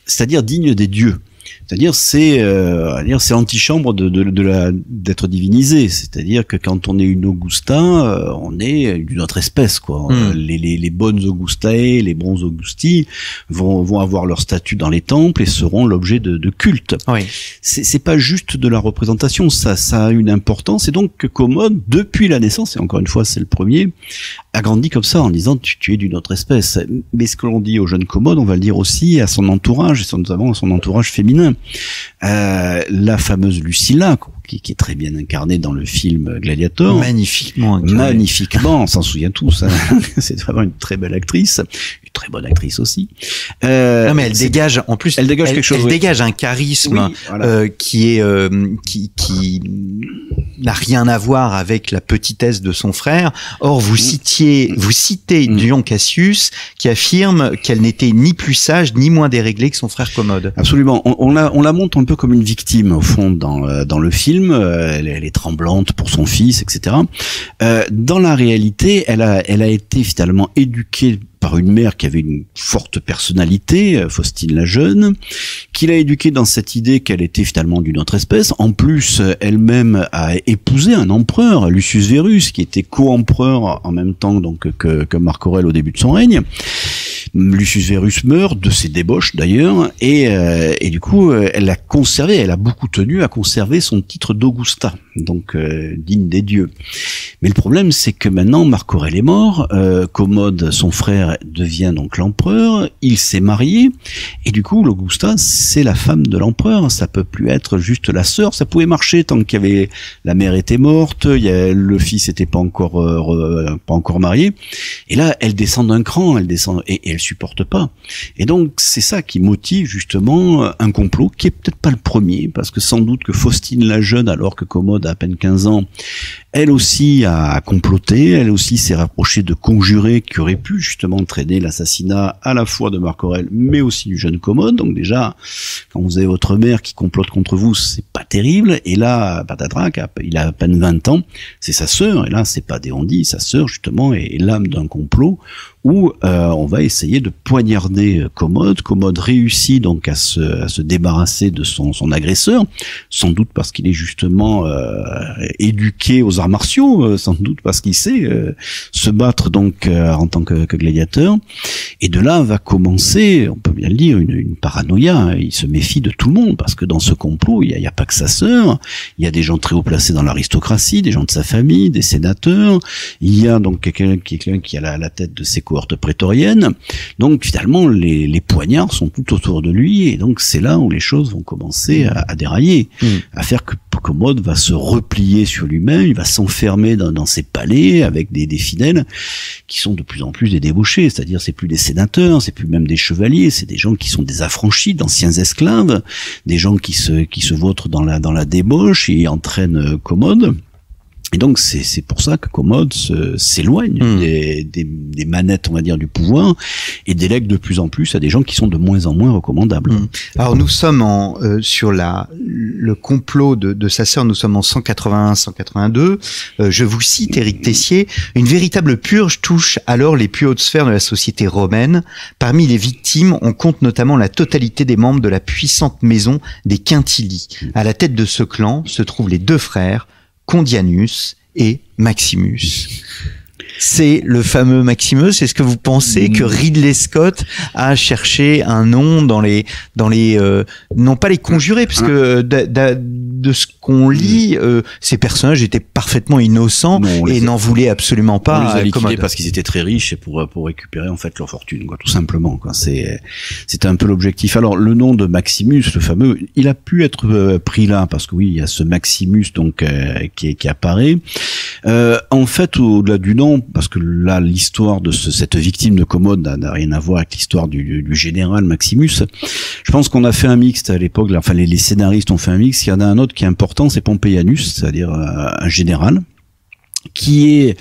C'est-à-dire digne des dieux. C'est-à-dire c'est euh, dire c'est l'antichambre de, de, de la d'être divinisé. C'est-à-dire que quand on est une Augusta, euh, on est d'une autre espèce quoi. Hmm. Les, les, les bonnes Augustae, les bons Augusti vont vont avoir leur statut dans les temples et seront l'objet de, de culte. Oui. C'est c'est pas juste de la représentation, ça ça a une importance. Et donc que Commode depuis la naissance et encore une fois c'est le premier a grandi comme ça en disant tu, tu es d'une autre espèce. Mais ce que l'on dit au jeune Commode, on va le dire aussi à son entourage et notamment à son entourage féminin. Euh, la fameuse Lucilla, qui, qui, est très bien incarnée dans le film Gladiator. Magnifiquement incarnée. Magnifiquement, on s'en souvient tous. Hein. C'est vraiment une très belle actrice, une très bonne actrice aussi. Euh, non mais elle dégage, en plus, elle dégage quelque chose. Elle oui. dégage un charisme oui, voilà. euh, qui est qui, qui n'a rien à voir avec la petitesse de son frère. Or, vous citiez, vous citez Mm. Dion Cassius qui affirme qu'elle n'était ni plus sage ni moins déréglée que son frère Commode. Absolument. On, on, la, on la montre un peu comme une victime au fond dans, euh, dans le film. Euh, Elle, elle est tremblante pour son fils, etc. Euh, dans la réalité, elle a, elle a été finalement éduquée par une mère qui avait une forte personnalité, euh, Faustine la jeune, qui l'a éduquée dans cette idée qu'elle était finalement d'une autre espèce. En plus, elle-même a épousé un empereur, Lucius Verus, qui était co-empereur en même temps donc que, que Marc Aurèle au début de son règne. Lucius Verus meurt de ses débauches d'ailleurs, et, euh, et du coup, euh, elle a conservé, elle a beaucoup tenu à conserver son titre d'Augusta, donc euh, digne des dieux. Mais le problème, c'est que maintenant, Marc Aurèle est mort, euh, Commode, son frère, devient donc l'empereur, il s'est marié, et du coup, l'Augusta, c'est la femme de l'empereur, ça peut plus être juste la sœur, ça pouvait marcher tant qu'il y avait, la mère était morte, il y a, le fils était pas encore, euh, pas encore marié, et là, elle descend d'un cran, elle descend, et, et elle supporte pas. Et donc, c'est ça qui motive justement un complot, qui est peut-être pas le premier, parce que sans doute que Faustine la jeune, alors que Commode a à peine 15 ans, elle aussi a comploté, elle aussi s'est rapprochée de conjurés qui auraient pu justement entraîner l'assassinat à la fois de Marc Aurèle, mais aussi du jeune Commode. Donc déjà, quand vous avez votre mère qui complote contre vous, c'est pas terrible. Et là, Patatrac, il a à peine 20 ans, c'est sa sœur, et là, c'est pas des sa sœur justement est, l'âme d'un complot où euh, on va essayer de poignarder Commode. Commode réussit donc à se, à se débarrasser de son, son agresseur, sans doute parce qu'il est justement euh, éduqué aux arts martiaux, euh, sans doute parce qu'il sait euh, se battre donc euh, en tant que, que, gladiateur. Et de là va commencer, on peut bien le dire, une, une paranoïa. Hein. Il se méfie de tout le monde parce que dans ce complot, il n'y a, a, pas que sa sœur, il y a des gens très haut placés dans l'aristocratie, des gens de sa famille, des sénateurs. Il y a donc quelqu'un qui, qui a la, la tête de ses cohortes prétoriennes. Donc finalement, les, les, poignards sont tout autour de lui et donc c'est là où les choses vont commencer à, à dérailler, mmh. à faire que Commode va se replier sur lui-même, il va s'enfermer dans, ses palais avec des, des, fidèles qui sont de plus en plus des débauchés, c'est-à-dire c'est plus des sénateurs, c'est plus même des chevaliers, c'est des gens qui sont des affranchis, d'anciens esclaves, des gens qui se qui se vautrent dans la dans la débauche et entraînent Commode. Et donc c'est pour ça que Commode s'éloigne Hmm. mmh. des, des, des, manettes, on va dire, du pouvoir et délègue de plus en plus à des gens qui sont de moins en moins recommandables. Mmh. Alors nous sommes en, euh, sur la, le complot de, de sa sœur, nous sommes en 181-182. Euh, je vous cite Éric Tessier, une véritable purge touche alors les plus hautes sphères de la société romaine. Parmi les victimes, on compte notamment la totalité des membres de la puissante maison des Quintili. À la tête de ce clan se trouvent les deux frères, Condianus et Maximus. C'est le fameux Maximus. Est-ce que vous pensez que Ridley Scott a cherché un nom dans les dans les euh, non pas les conjurés parce que de, de- de ce qu'on lit, euh, ces personnages étaient parfaitement innocents Non, on et les n'en voulaient absolument on pas. les a liquidés Commode. parce qu'ils étaient très riches et pour pour récupérer en fait leur fortune quoi tout simplement quoi c'est c'était un peu l'objectif alors le nom de Maximus le fameux il a pu être euh, pris là parce que oui il y a ce Maximus donc euh, qui qui apparaît euh, en fait au-delà du nom parce que là l'histoire de ce- cette victime de Commode n'a- rien à voir avec l'histoire du, du- général Maximus. Je pense qu'on a fait un mixte à l'époque enfin les, scénaristes ont fait un mix il y en a un autre qui est important c'est Pompeianus c'est-à-dire euh, un général qui est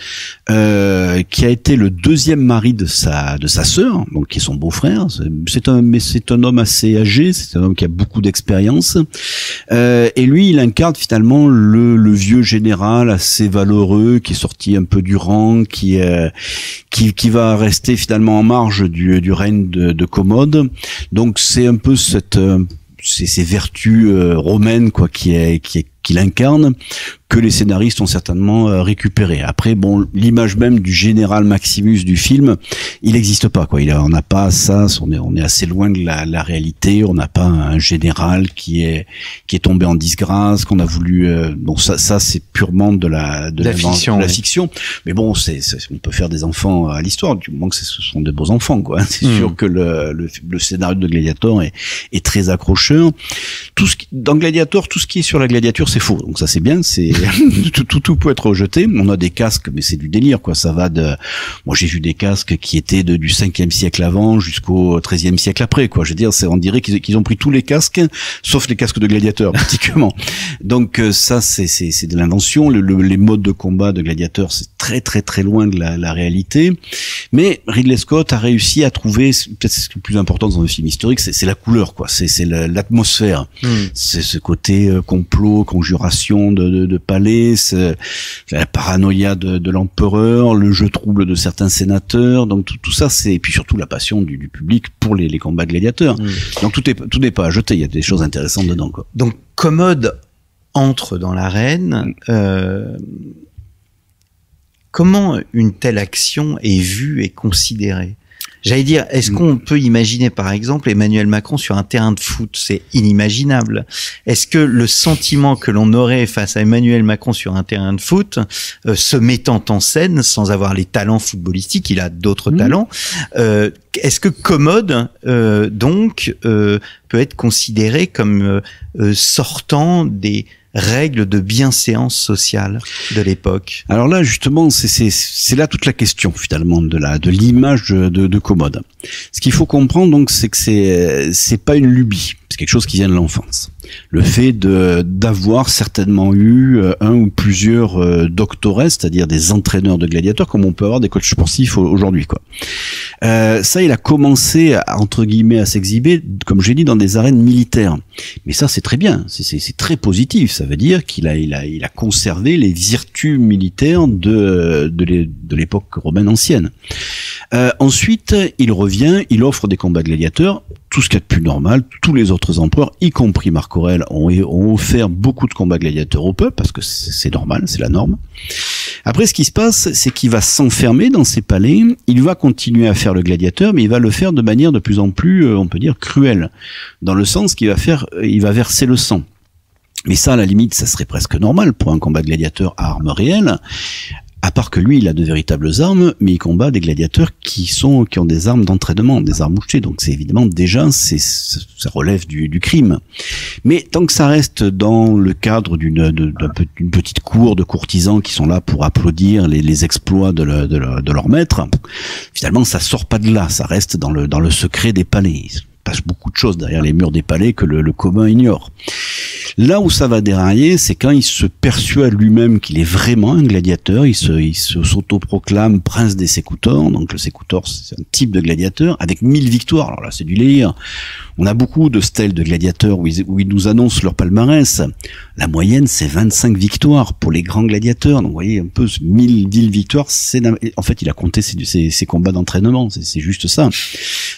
euh, qui a été le deuxième mari de sa de sa sœur, donc qui est son beau-frère. C'est- un mais c'est un homme assez âgé, c'est un homme qui a beaucoup d'expérience. Euh, et lui, il incarne finalement le, le vieux général assez valeureux qui est sorti un peu du rang, qui euh, qui qui va rester finalement en marge du du règne de, de Commode. Donc c'est un peu cette euh, ces vertus euh, romaines quoi qui est qui est qu'il incarne que les scénaristes ont certainement euh, récupéré. Après, bon, l'image même du général Maximus du film, il n'existe pas, quoi. Il a, on n'a pas ça. On est, on est assez loin de la, la réalité. On n'a pas un général qui est qui est tombé en disgrâce, qu'on a voulu. euh, bon, ça, ça, c'est purement de la de La fiction, de la oui. fiction. Mais bon, c'est, on peut faire des enfants à l'histoire du moment que ce sont de beaux enfants, quoi. C'est Hmm. sûr que le, le, le scénario de Gladiator est, est très accrocheur. Tout ce qui, dans Gladiator, tout ce qui est sur la gladiature, c'est faux. Donc ça, c'est bien. C'est tout, tout, tout peut être rejeté. On a des casques, mais c'est du délire, quoi. Ça va de. Moi, j'ai vu des casques qui étaient de, du 5e siècle avant jusqu'au 13e siècle après, quoi. Je veux dire, c'est on dirait qu'ils qu'ils ont pris tous les casques, sauf les casques de gladiateurs, pratiquement. Donc euh, ça, c'est c'est c'est de l'invention. Le, le- les modes de combat de gladiateurs, c'est très très très loin de la, la réalité. Mais Ridley Scott a réussi à trouver, c'est peut-être ce qui est le plus important dans un film historique, c'est c'est la couleur, quoi. C'est c'est la- l'atmosphère. Hmm. C'est ce côté euh, complot, conjuration de, de, de palais, c'est la paranoïa de, de l'empereur, le jeu trouble de certains sénateurs. Donc tout, tout ça, c'est et puis surtout la passion du, du public pour les, les combats gladiateurs. Mm. Donc tout est tout n'est pas à jeter. Il y a des choses intéressantes dedans, quoi. Donc Commode entre dans l'arène. Euh, comment une telle action est vue et considérée? J'allais dire, est-ce Mm. qu'on peut imaginer par exemple Emmanuel Macron sur un terrain de foot? C'est inimaginable. Est-ce que le sentiment que l'on aurait face à Emmanuel Macron sur un terrain de foot, euh, se mettant en scène sans avoir les talents footballistiques, il a d'autres Mm. talents, euh, est-ce que Commode, euh, donc, euh, peut être considéré comme euh, euh, sortant des règles de bienséance sociale de l'époque Alors là, justement, c'est là toute la question finalement de de l'image de, de, de Commode. Ce qu'il faut comprendre donc, c'est que c'est c'est pas une lubie, c'est quelque chose qui vient de l'enfance. Le fait de d'avoir certainement eu euh, un ou plusieurs euh, doctorats, c'est-à-dire des entraîneurs de gladiateurs, comme on peut avoir des coachs sportifs au- aujourd'hui, quoi. Euh, ça, il a commencé à, entre guillemets à s'exhiber, comme j'ai dit, dans des arènes militaires. Mais ça, c'est très bien, c'est- très positif. Ça veut dire qu'il a, il a, il a conservé les vertus militaires de, de l'é- de l'époque romaine ancienne. Euh, ensuite, il revient, il offre des combats gladiateurs, tout ce qu'il y a de plus normal. Tous les autres empereurs, y compris Marc Aurèle, ont, offert beaucoup de combats gladiateurs au peuple, parce que c'est c'est normal, c'est la norme. Après, ce qui se passe, c'est qu'il va s'enfermer dans ses palais, il va continuer à faire le gladiateur, mais il va le faire de manière de plus en plus, euh, on peut dire, cruelle, dans le sens qu'il va faire, euh, il va verser le sang. Mais ça, à la limite, ça serait presque normal pour un combat gladiateur à armes réelles. À part que lui, il a de véritables armes, mais il combat des gladiateurs qui sont qui ont des armes d'entraînement, des armes mouchetées. Donc c'est évidemment déjà c'est ça relève du, du crime. Mais tant que ça reste dans le cadre d'une d'une petite cour de courtisans qui sont là pour applaudir les, les exploits de, de leur maître, finalement ça sort pas de là. Ça reste dans le dans le secret des palais. Beaucoup de choses derrière les murs des palais que le, commun ignore. Là où ça va dérailler, c'est quand il se persuade lui-même qu'il est vraiment un gladiateur. Il se, il s'autoproclame prince des sécoutors. Donc le sécoutor, c'est un type de gladiateur avec 1000 victoires. Alors là, c'est du lire. On a beaucoup de stèles de gladiateurs où ils, nous annoncent leur palmarès. La moyenne, c'est 25 victoires pour les grands gladiateurs. Donc vous voyez un peu ce 1000, 1000 victoires. En fait, il a compté ses, combats d'entraînement. C'est juste ça.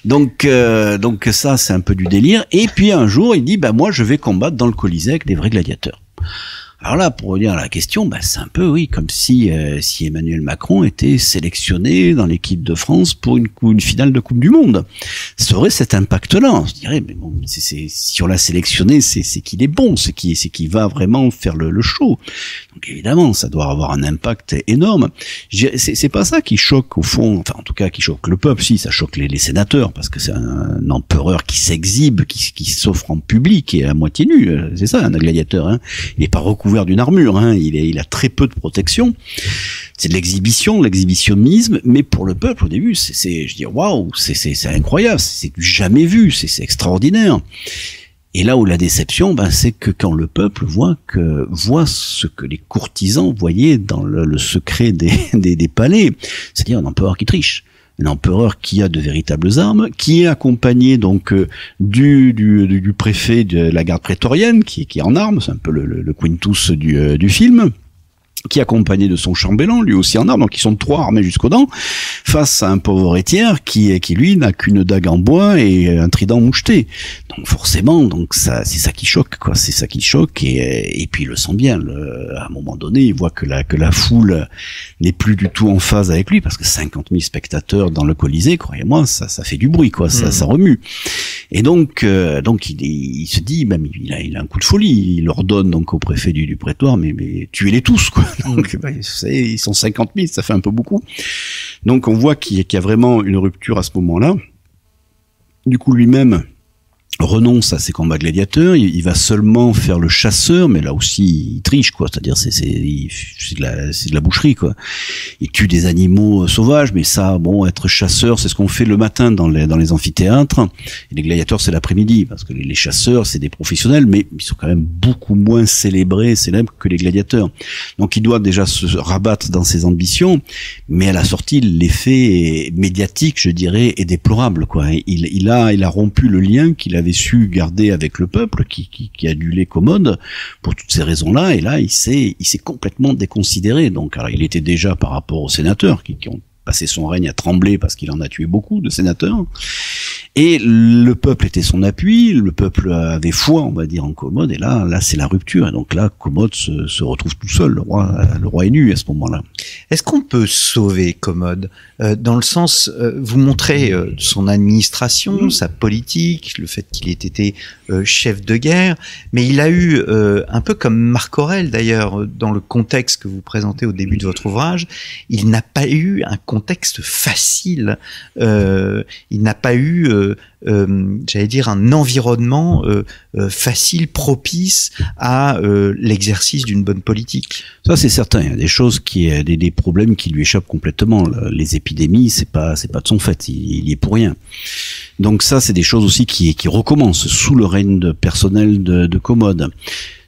Donc, euh, donc ça, c'est un peu du délire. Et puis un jour, il dit, bah moi, je vais combattre dans le Colisée avec des vrais gladiateurs. Alors là, pour revenir à la question, bah, c'est un peu, oui, comme si, euh, si Emmanuel Macron était sélectionné dans l'équipe de France pour une, une finale de Coupe du Monde. Ça aurait cet impact-là. Je dirais, mais bon, c'est, si on l'a sélectionné, c'est, qu'il est bon, c'est qu'il, qu'il va vraiment faire le, le, show. Donc évidemment, ça doit avoir un impact énorme. C'est, pas ça qui choque au fond, enfin en tout cas qui choque le peuple, si, ça choque les, les sénateurs, parce que c'est un, empereur qui s'exhibe, qui, s'offre en public et à moitié nu. C'est ça, un gladiateur. Hein. Il n'est pas recouvert d'une armure. Hein. Il, est, il a très peu de protection. C'est de l'exhibition, l'exhibitionnisme, mais pour le peuple au début, c'est, je dis waouh, c'est incroyable, c'est jamais vu, c'est extraordinaire. Et là où la déception, ben, c'est que quand le peuple voit que voit ce que les courtisans voyaient dans le, secret des, des, des palais, c'est-à-dire un empereur qui triche, un empereur qui a de véritables armes, qui est accompagné donc euh, du, du, du, préfet de la garde prétorienne, qui, est en armes, c'est un peu le, le, quintus du, euh, du film, qui est accompagné de son chambellan, lui aussi en armes, donc ils sont trois armés jusqu'aux dents, face à un pauvre héritière qui, qui lui n'a qu'une dague en bois et un trident moucheté. Donc forcément, donc ça, c'est ça qui choque, quoi. C'est ça qui choque et, et puis il le sent bien. à un moment donné, il voit que la que la foule n'est plus du tout en phase avec lui parce que 50 000 spectateurs dans le Colisée, croyez-moi, ça ça fait du bruit, quoi. Ça, hmm. ça remue. Et donc euh, donc il, il, se dit, même il a, il a un coup de folie. Il ordonne donc au préfet du, du prétoire, mais mais tuez-les tous, quoi. Donc bah, ils sont 50 000, ça fait un peu beaucoup. Donc on voit qu'il y a vraiment une rupture à ce moment-là. Du coup lui-même renonce à ses combats gladiateurs, il, va seulement faire le chasseur, mais là aussi il triche quoi, c'est-à-dire c'est de la boucherie quoi. Il tue des animaux euh, sauvages, mais ça bon être chasseur c'est ce qu'on fait le matin dans les amphithéâtres les gladiateurs c'est l'après-midi parce que les, chasseurs c'est des professionnels, mais ils sont quand même beaucoup moins célébrés, célèbres que les gladiateurs. Donc il doit déjà se rabattre dans ses ambitions, mais à la sortie l'effet médiatique je dirais est déplorable quoi. Il a il a rompu le lien qu'il avait su garder avec le peuple, qui, qui, qui a dû les commodes pour toutes ces raisons-là. Et là, il s'est, il s'est complètement déconsidéré. Donc, alors, il était déjà par rapport aux sénateurs qui, qui ont passé son règne à trembler parce qu'il en a tué beaucoup de sénateurs. Et le peuple était son appui, le peuple avait foi, on va dire, en Commode, et là, là, c'est la rupture. Et donc là, Commode se, se, retrouve tout seul. Le roi, le roi est nu à ce moment-là. Est-ce qu'on peut sauver Commode euh, dans le sens, euh, vous montrez euh, son administration, sa politique, le fait qu'il ait été chef de guerre, mais il a eu un peu comme Marc Aurel d'ailleurs dans le contexte que vous présentez au début de votre ouvrage, il n'a pas eu un contexte facile. il n'a pas eu euh, euh, j'allais dire, un environnement euh, facile, propice à l'exercice d'une bonne politique. Ça, c'est certain. Il y a des choses qui, des, des problèmes qui lui échappent complètement. Les épidémies, c'est pas, c'est pas de son fait. Il, y est pour rien. Donc ça, c'est des choses aussi qui, qui recommencent sous le règne personnel de, de Commode.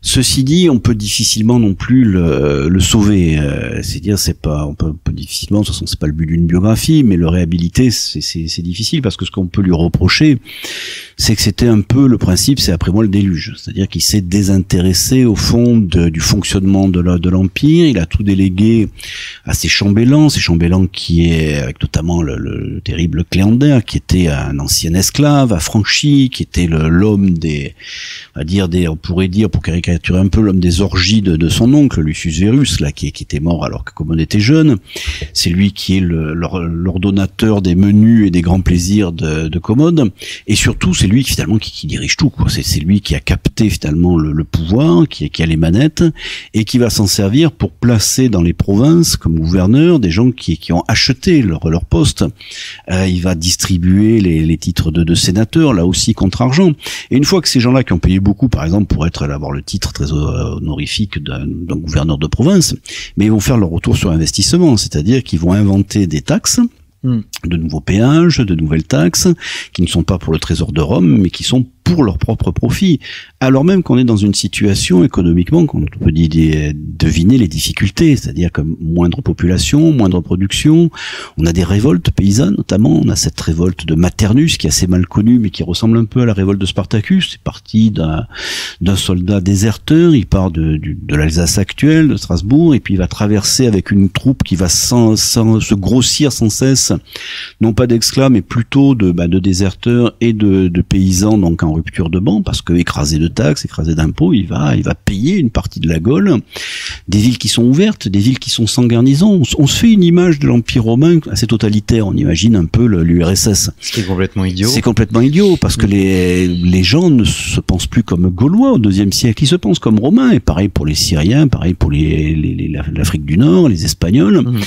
Ceci dit, on peut difficilement non plus le, le sauver. Euh, c'est-à-dire, c'est pas, on peut, difficilement, de toute façon, c'est pas le but d'une biographie, mais le réhabiliter, c'est difficile parce que ce qu'on peut lui reprocher, c'est que c'était un peu le principe, c'est après moi le déluge. C'est-à-dire qu'il s'est désintéressé au fond du fonctionnement de l'empire. Il a tout délégué à ses chambellans, ses chambellans qui est avec notamment le, le terrible Cléander, qui était un ancien esclave affranchi, qui était l'homme des, on dire des, on pourrait dire pour caricaturer un peu l'homme des orgies de, son oncle, Lucius Verus, là, qui, qui était mort alors que Commode était jeune. C'est lui qui est l'ordonnateur des menus et des grands plaisirs de, de Commode. Et surtout, c'est lui qui, finalement qui, dirige tout. C'est, lui qui a capté finalement le, pouvoir, qui, qui a les manettes, et qui va s'en servir pour placer dans les provinces, comme gouverneur, des gens qui, qui ont acheté leur, poste. Euh, il va distribuer les, les titres de, de sénateurs, là aussi contre argent. Et une fois que ces gens-là qui ont payé beaucoup, par exemple, pour être avoir le titre très honorifique d'un gouverneur de province, mais ils vont faire leur retour sur investissement, c'est-à-dire qu'ils vont inventer des taxes hmm. de nouveaux péages, de nouvelles taxes, qui ne sont pas pour le trésor de Rome, mais qui sont pour leur propre profit, alors même qu'on est dans une situation économiquement qu'on peut deviner les difficultés, c'est-à-dire comme moindre population, moindre production, on a des révoltes paysannes notamment, on a cette révolte de Maternus qui est assez mal connue mais qui ressemble un peu à la révolte de Spartacus, c'est parti d'un soldat déserteur, il part de, de, l'Alsace actuelle, de Strasbourg, et puis il va traverser avec une troupe qui va sans, sans se grossir sans cesse, non pas d'esclaves mais plutôt de, bah, de déserteurs et de, paysans donc en rupture de banc parce que écrasé de taxes, écrasé d'impôts, il va, il va payer une partie de la Gaule. Des villes qui sont ouvertes, des villes qui sont sans garnison. On, se fait une image de l'Empire romain assez totalitaire. On imagine un peu l'URSS. C'est complètement idiot. C'est complètement idiot parce que les, les gens ne se pensent plus comme Gaulois au deuxième siècle. Ils se pensent comme Romains. Et pareil pour les Syriens, pareil pour les, l'Afrique du Nord, les Espagnols. Mmh.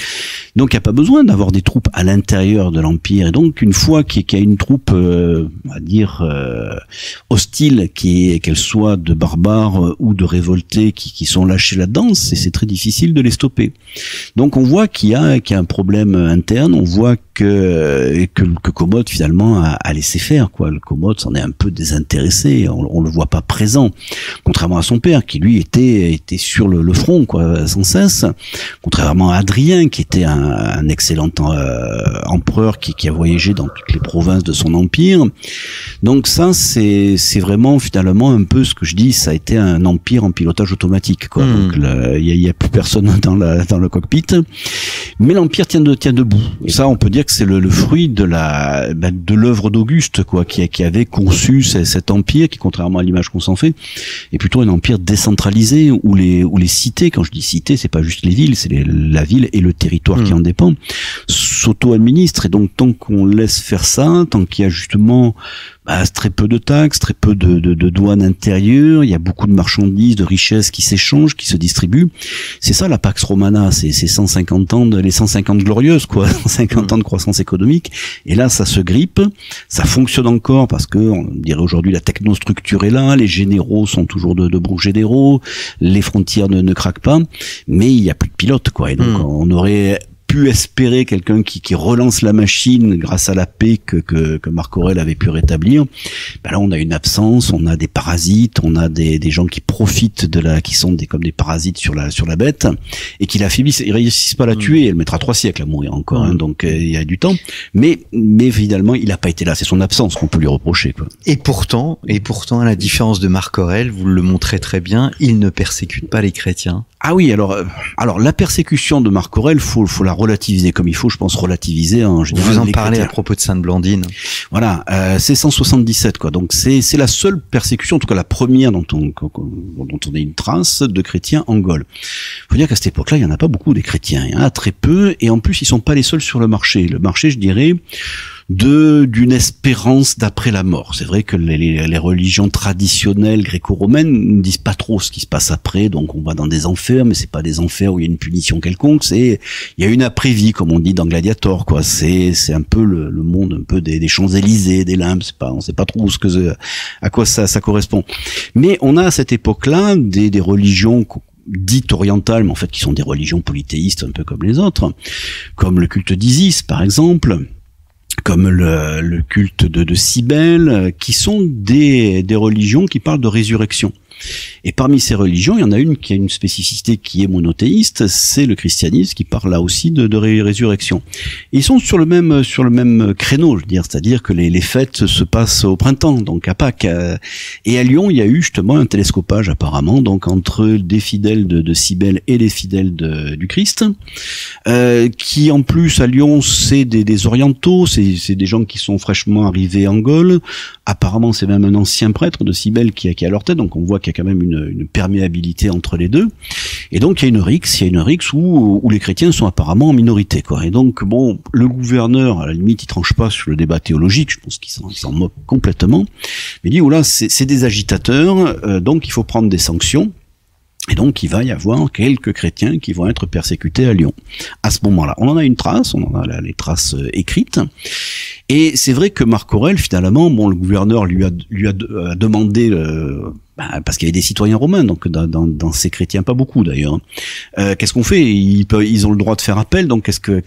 Donc il n'y a pas besoin d'avoir des troupes à l'intérieur de l'empire. Et donc une fois qu'il y a une troupe, euh, on va dire euh, hostile, qui qu'elle soit de barbares euh, ou de révoltés, qui, sont lâchés là-dedans, c'est très difficile de les stopper. Donc on voit qu'il y a un problème interne. On voit que que, que Commode finalement a, laissé faire quoi. Le Commode s'en est un peu désintéressé. On, on le voit pas présent, contrairement à son père qui lui était était sur le, front sans cesse. Contrairement à Adrien qui était un un, excellent euh, empereur qui, qui, a voyagé dans toutes les provinces de son empire. Donc ça, c'est c'est vraiment finalement un peu ce que je dis, ça a été un empire en pilotage automatique. Quoi. Hmm. Donc il y a, plus personne dans, la, dans le cockpit, mais l'empire tient, de, tient debout. Et ça, on peut dire que c'est le, le, fruit de la ben, de l'œuvre d'Auguste, quoi, qui, qui avait conçu cet empire, qui contrairement à l'image qu'on s'en fait, est plutôt un empire décentralisé où les où les cités, quand je dis cités, c'est pas juste les villes, c'est la ville et le territoire qui en dépend, s'auto-administre. Et donc, tant qu'on laisse faire ça, tant qu'il y a justement bah, très peu de taxes, très peu de, de, de, douanes intérieures, il y a beaucoup de marchandises, de richesses qui s'échangent, qui se distribuent. C'est ça la Pax Romana, c'est 150 ans, de, les 150 glorieuses, quoi, 150 ans de croissance économique. Et là, ça se grippe, ça fonctionne encore parce que, on dirait aujourd'hui, la technostructure est là, les généraux sont toujours de, de bons généraux, les frontières ne, ne craquent pas, mais il y a plus de pilotes, quoi. Et donc, hmm. on aurait pu espérer quelqu'un qui, qui, relance la machine grâce à la paix que, que, que Marc Aurel avait pu rétablir, ben là on a une absence, on a des parasites, on a des, des gens qui profitent de la, qui sont des comme des parasites sur la sur la bête et qui l'affaiblissent. Ils réussissent pas à la mm. tuer, elle mettra trois siècles à mourir encore, hein, mm. donc euh, il y a du temps. Mais mais évidemment il n'a pas été là, c'est son absence qu'on peut lui reprocher. Quoi. Et pourtant et pourtant à la différence de Marc Aurel, vous le montrez très bien, il ne persécute pas les chrétiens. Ah oui, alors euh, alors la persécution de Marc Aurel, faut faut la relativiser comme il faut, je pense relativiser en général. Vous en parlez à propos de Sainte Blandine. Voilà, euh, c'est 177 quoi. Donc c'est c'est la seule persécution, en tout cas la première dont on dont on a une trace de chrétiens en Gaule. Faut dire qu'à cette époque-là, il y en a pas beaucoup des chrétiens, il y en a très peu et en plus ils sont pas les seuls sur le marché. Le marché, je dirais de d'une espérance d'après la mort. C'est vrai que les, les, religions traditionnelles gréco-romaines ne disent pas trop ce qui se passe après, donc on va dans des enfers, mais c'est pas des enfers où il y a une punition quelconque, c'est il y a une après-vie comme on dit dans Gladiator, quoi. C'est c'est un peu le, le, monde un peu des, des Champs Élysées, des limbes, pas on sait pas trop ce que à quoi ça ça correspond. Mais on a à cette époque-là des, des religions dites orientales, mais en fait qui sont des religions polythéistes un peu comme les autres, comme le culte d'Isis par exemple, comme le, le culte de, de Cybèle, euh, qui sont des, des religions qui parlent de résurrection. Et parmi ces religions, il y en a une qui a une spécificité qui est monothéiste, c'est le christianisme qui parle là aussi de, résurrection. ils sont sur le même sur le même créneau, je veux dire, c'est-à-dire que les, fêtes se passent au printemps, donc à Pâques. Et à Lyon, il y a eu justement un télescopage apparemment, donc entre des fidèles de, de Cybèle et les fidèles du Christ, euh, qui en plus à Lyon, c'est des, orientaux, c'est des gens qui sont fraîchement arrivés en Gaule. Apparemment, c'est même un ancien prêtre de Cybèle qui, qui a leur tête, donc on voit qu'il y a quand même une, perméabilité entre les deux. Et donc il y a une rixe, il y a une rixe où, où les chrétiens sont apparemment en minorité. Quoi. Et donc bon, le gouverneur, à la limite, il tranche pas sur le débat théologique, je pense qu'il s'en moque complètement, mais il dit, là c'est des agitateurs, euh, donc il faut prendre des sanctions. Et donc, il va y avoir quelques chrétiens qui vont être persécutés à Lyon. À ce moment-là, on en a une trace, on en a les traces euh, écrites. Et c'est vrai que Marc Aurel, finalement, bon, le gouverneur lui a, lui a, demandé euh, bah, parce qu'il y avait des citoyens romains, donc dans, dans, dans ces chrétiens, pas beaucoup d'ailleurs. Euh, qu'est-ce qu'on fait? Ils, peuvent, ils ont le droit de faire appel, donc qu'est-ce que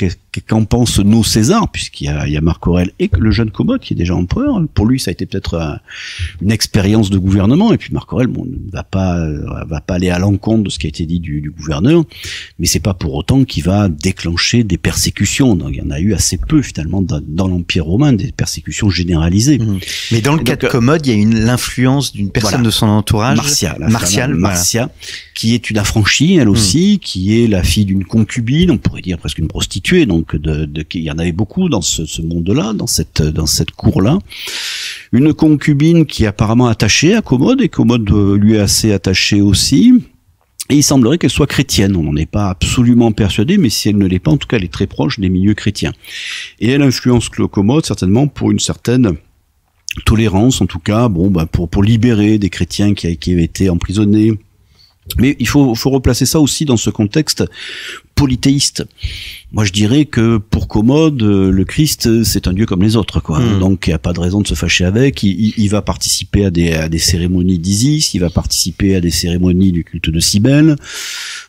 qu'en pense nos César, puisqu'il y a, il y a Marc Aurèle et le jeune Commode qui est déjà empereur. Pour lui, ça a été peut-être une expérience de gouvernement, et puis Marc Aurèle, bon, ne va pas va pas aller à l'encontre de ce qui a été dit du, du gouverneur, mais c'est pas pour autant qu'il va déclencher des persécutions. Donc il y en a eu assez peu finalement dans, dans l'Empire romain, des persécutions généralisées. Mmh. Mais dans le cas de Commode, il y a une l'influence d'une personne de son entourage. Martial, Martia, qui est une affranchie, elle aussi, hmm. qui est la fille d'une concubine, on pourrait dire presque une prostituée. Donc, de, de, il y en avait beaucoup dans ce, ce monde-là, dans cette dans cette cour-là une concubine qui est apparemment attachée à Commode et Commode euh, lui est assez attaché aussi. Et il semblerait qu'elle soit chrétienne. On n'en est pas absolument persuadé, mais si elle ne l'est pas, en tout cas, elle est très proche des milieux chrétiens. Et elle influence Commode certainement pour une certaine tolérance, en tout cas, bon, bah, pour pour libérer des chrétiens qui, qui avaient été emprisonnés. Mais il faut, faut replacer ça aussi dans ce contexte polythéiste. Moi, je dirais que pour Commode, euh, le Christ, c'est un dieu comme les autres, quoi. Hmm. Donc, il n'y a pas de raison de se fâcher avec. Il, va participer à des, à des cérémonies d'Isis, il va participer à des cérémonies du culte de Cybèle.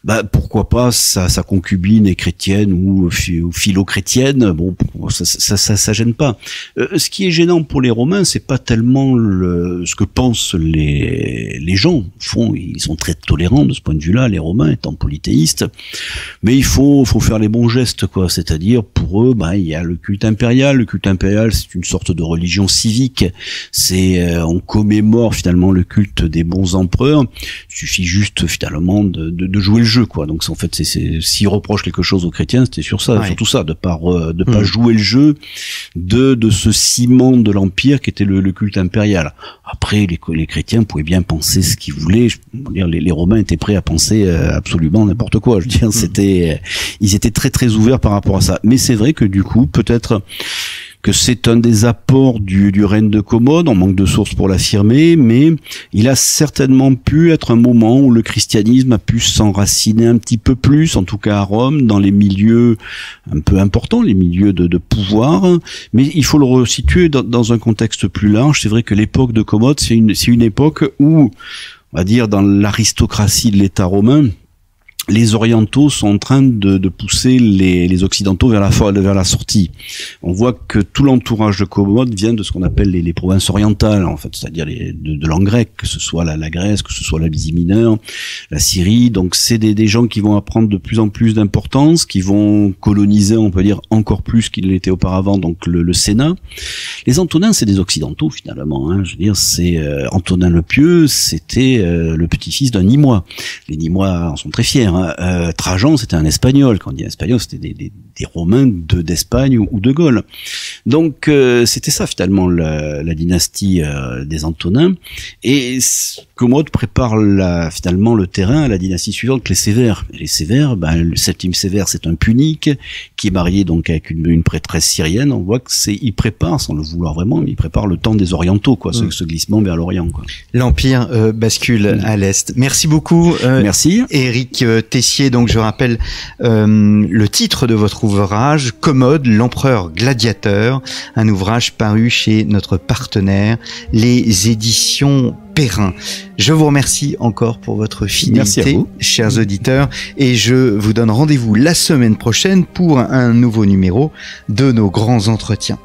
Bah, pourquoi pas sa, sa concubine est chrétienne ou, ou philo-chrétienne Bon, ça, ça, ça, ça, gêne pas. Euh, ce qui est gênant pour les Romains, c'est pas tellement le, ce que pensent les, les gens. Au fond, ils sont très tolérants de ce point de vue-là, les Romains étant polythéistes. Mais il faut, faut faire les bons gestes, quoi. C'est-à-dire, pour eux, bah, il y a le culte impérial. Le culte impérial, c'est une sorte de religion civique. C'est, euh, on commémore finalement le culte des bons empereurs. Il suffit juste finalement de, de, de jouer le jeu, quoi. Donc, en fait, c'est, s'ils reprochent quelque chose aux chrétiens, c'était sur ça, surtout ça, de pas, de pas mm. jouer le jeu de, de ce ciment de l'empire qui était le, le culte impérial. Après, les, les, chrétiens pouvaient bien penser ce qu'ils voulaient. Je veux dire, les, les, Romains étaient prêts à penser euh, absolument n'importe quoi. Je veux dire, mm. c'était ils étaient très très ouverts par rapport à ça. Mais c'est vrai que du coup, peut-être que c'est un des apports du, règne de Commode, on manque de sources pour l'affirmer, mais il a certainement pu être un moment où le christianisme a pu s'enraciner un petit peu plus, en tout cas à Rome, dans les milieux un peu importants, les milieux de, pouvoir, mais il faut le resituer dans, un contexte plus large. C'est vrai que l'époque de Commode, c'est une, une époque où, on va dire, dans l'aristocratie de l'État romain, les orientaux sont en train de, pousser les, occidentaux vers la, sortie. On voit que tout l'entourage de Commode vient de ce qu'on appelle les, provinces orientales, en fait, c'est-à-dire de, de langue que ce soit la, Grèce, que ce soit l'Abysie mineure, la Syrie. Donc c'est des, gens qui vont apprendre de plus en plus d'importance, qui vont coloniser, on peut dire, encore plus qu'il l'était auparavant, donc le, le, Sénat. Les Antonins, c'est des occidentaux finalement. Hein. Je veux dire, c'est euh, Antonin le Pieux, c'était euh, le petit-fils d'un Nîmois. Les Nîmois en sont très fiers. Hein. Euh, Trajan, c'était un Espagnol. Quand on dit Espagnol, c'était des, des, des, Romains de d'Espagne ou, de Gaule. Donc euh, c'était ça finalement la, la dynastie euh, des Antonins. Et Commode prépare la, finalement le terrain à la dynastie suivante, les Sévères. Et les Sévères, ben, le septième Sévère, c'est un punique qui est marié donc avec une, une prêtresse syrienne. On voit que c'est, il prépare, sans le vouloir vraiment, mais il prépare le temps des Orientaux, quoi, ce, mm. ce, glissement vers l'Orient. L'empire bascule mm. à l'est. Merci beaucoup. Merci. Eric Tessier. Donc je rappelle euh, le titre de votre ouvrage, Commode, l'empereur gladiateur, un ouvrage paru chez notre partenaire, les éditions Perrin. Je vous remercie encore pour votre fidélité, chers auditeurs, et je vous donne rendez-vous la semaine prochaine pour un nouveau numéro de nos grands entretiens.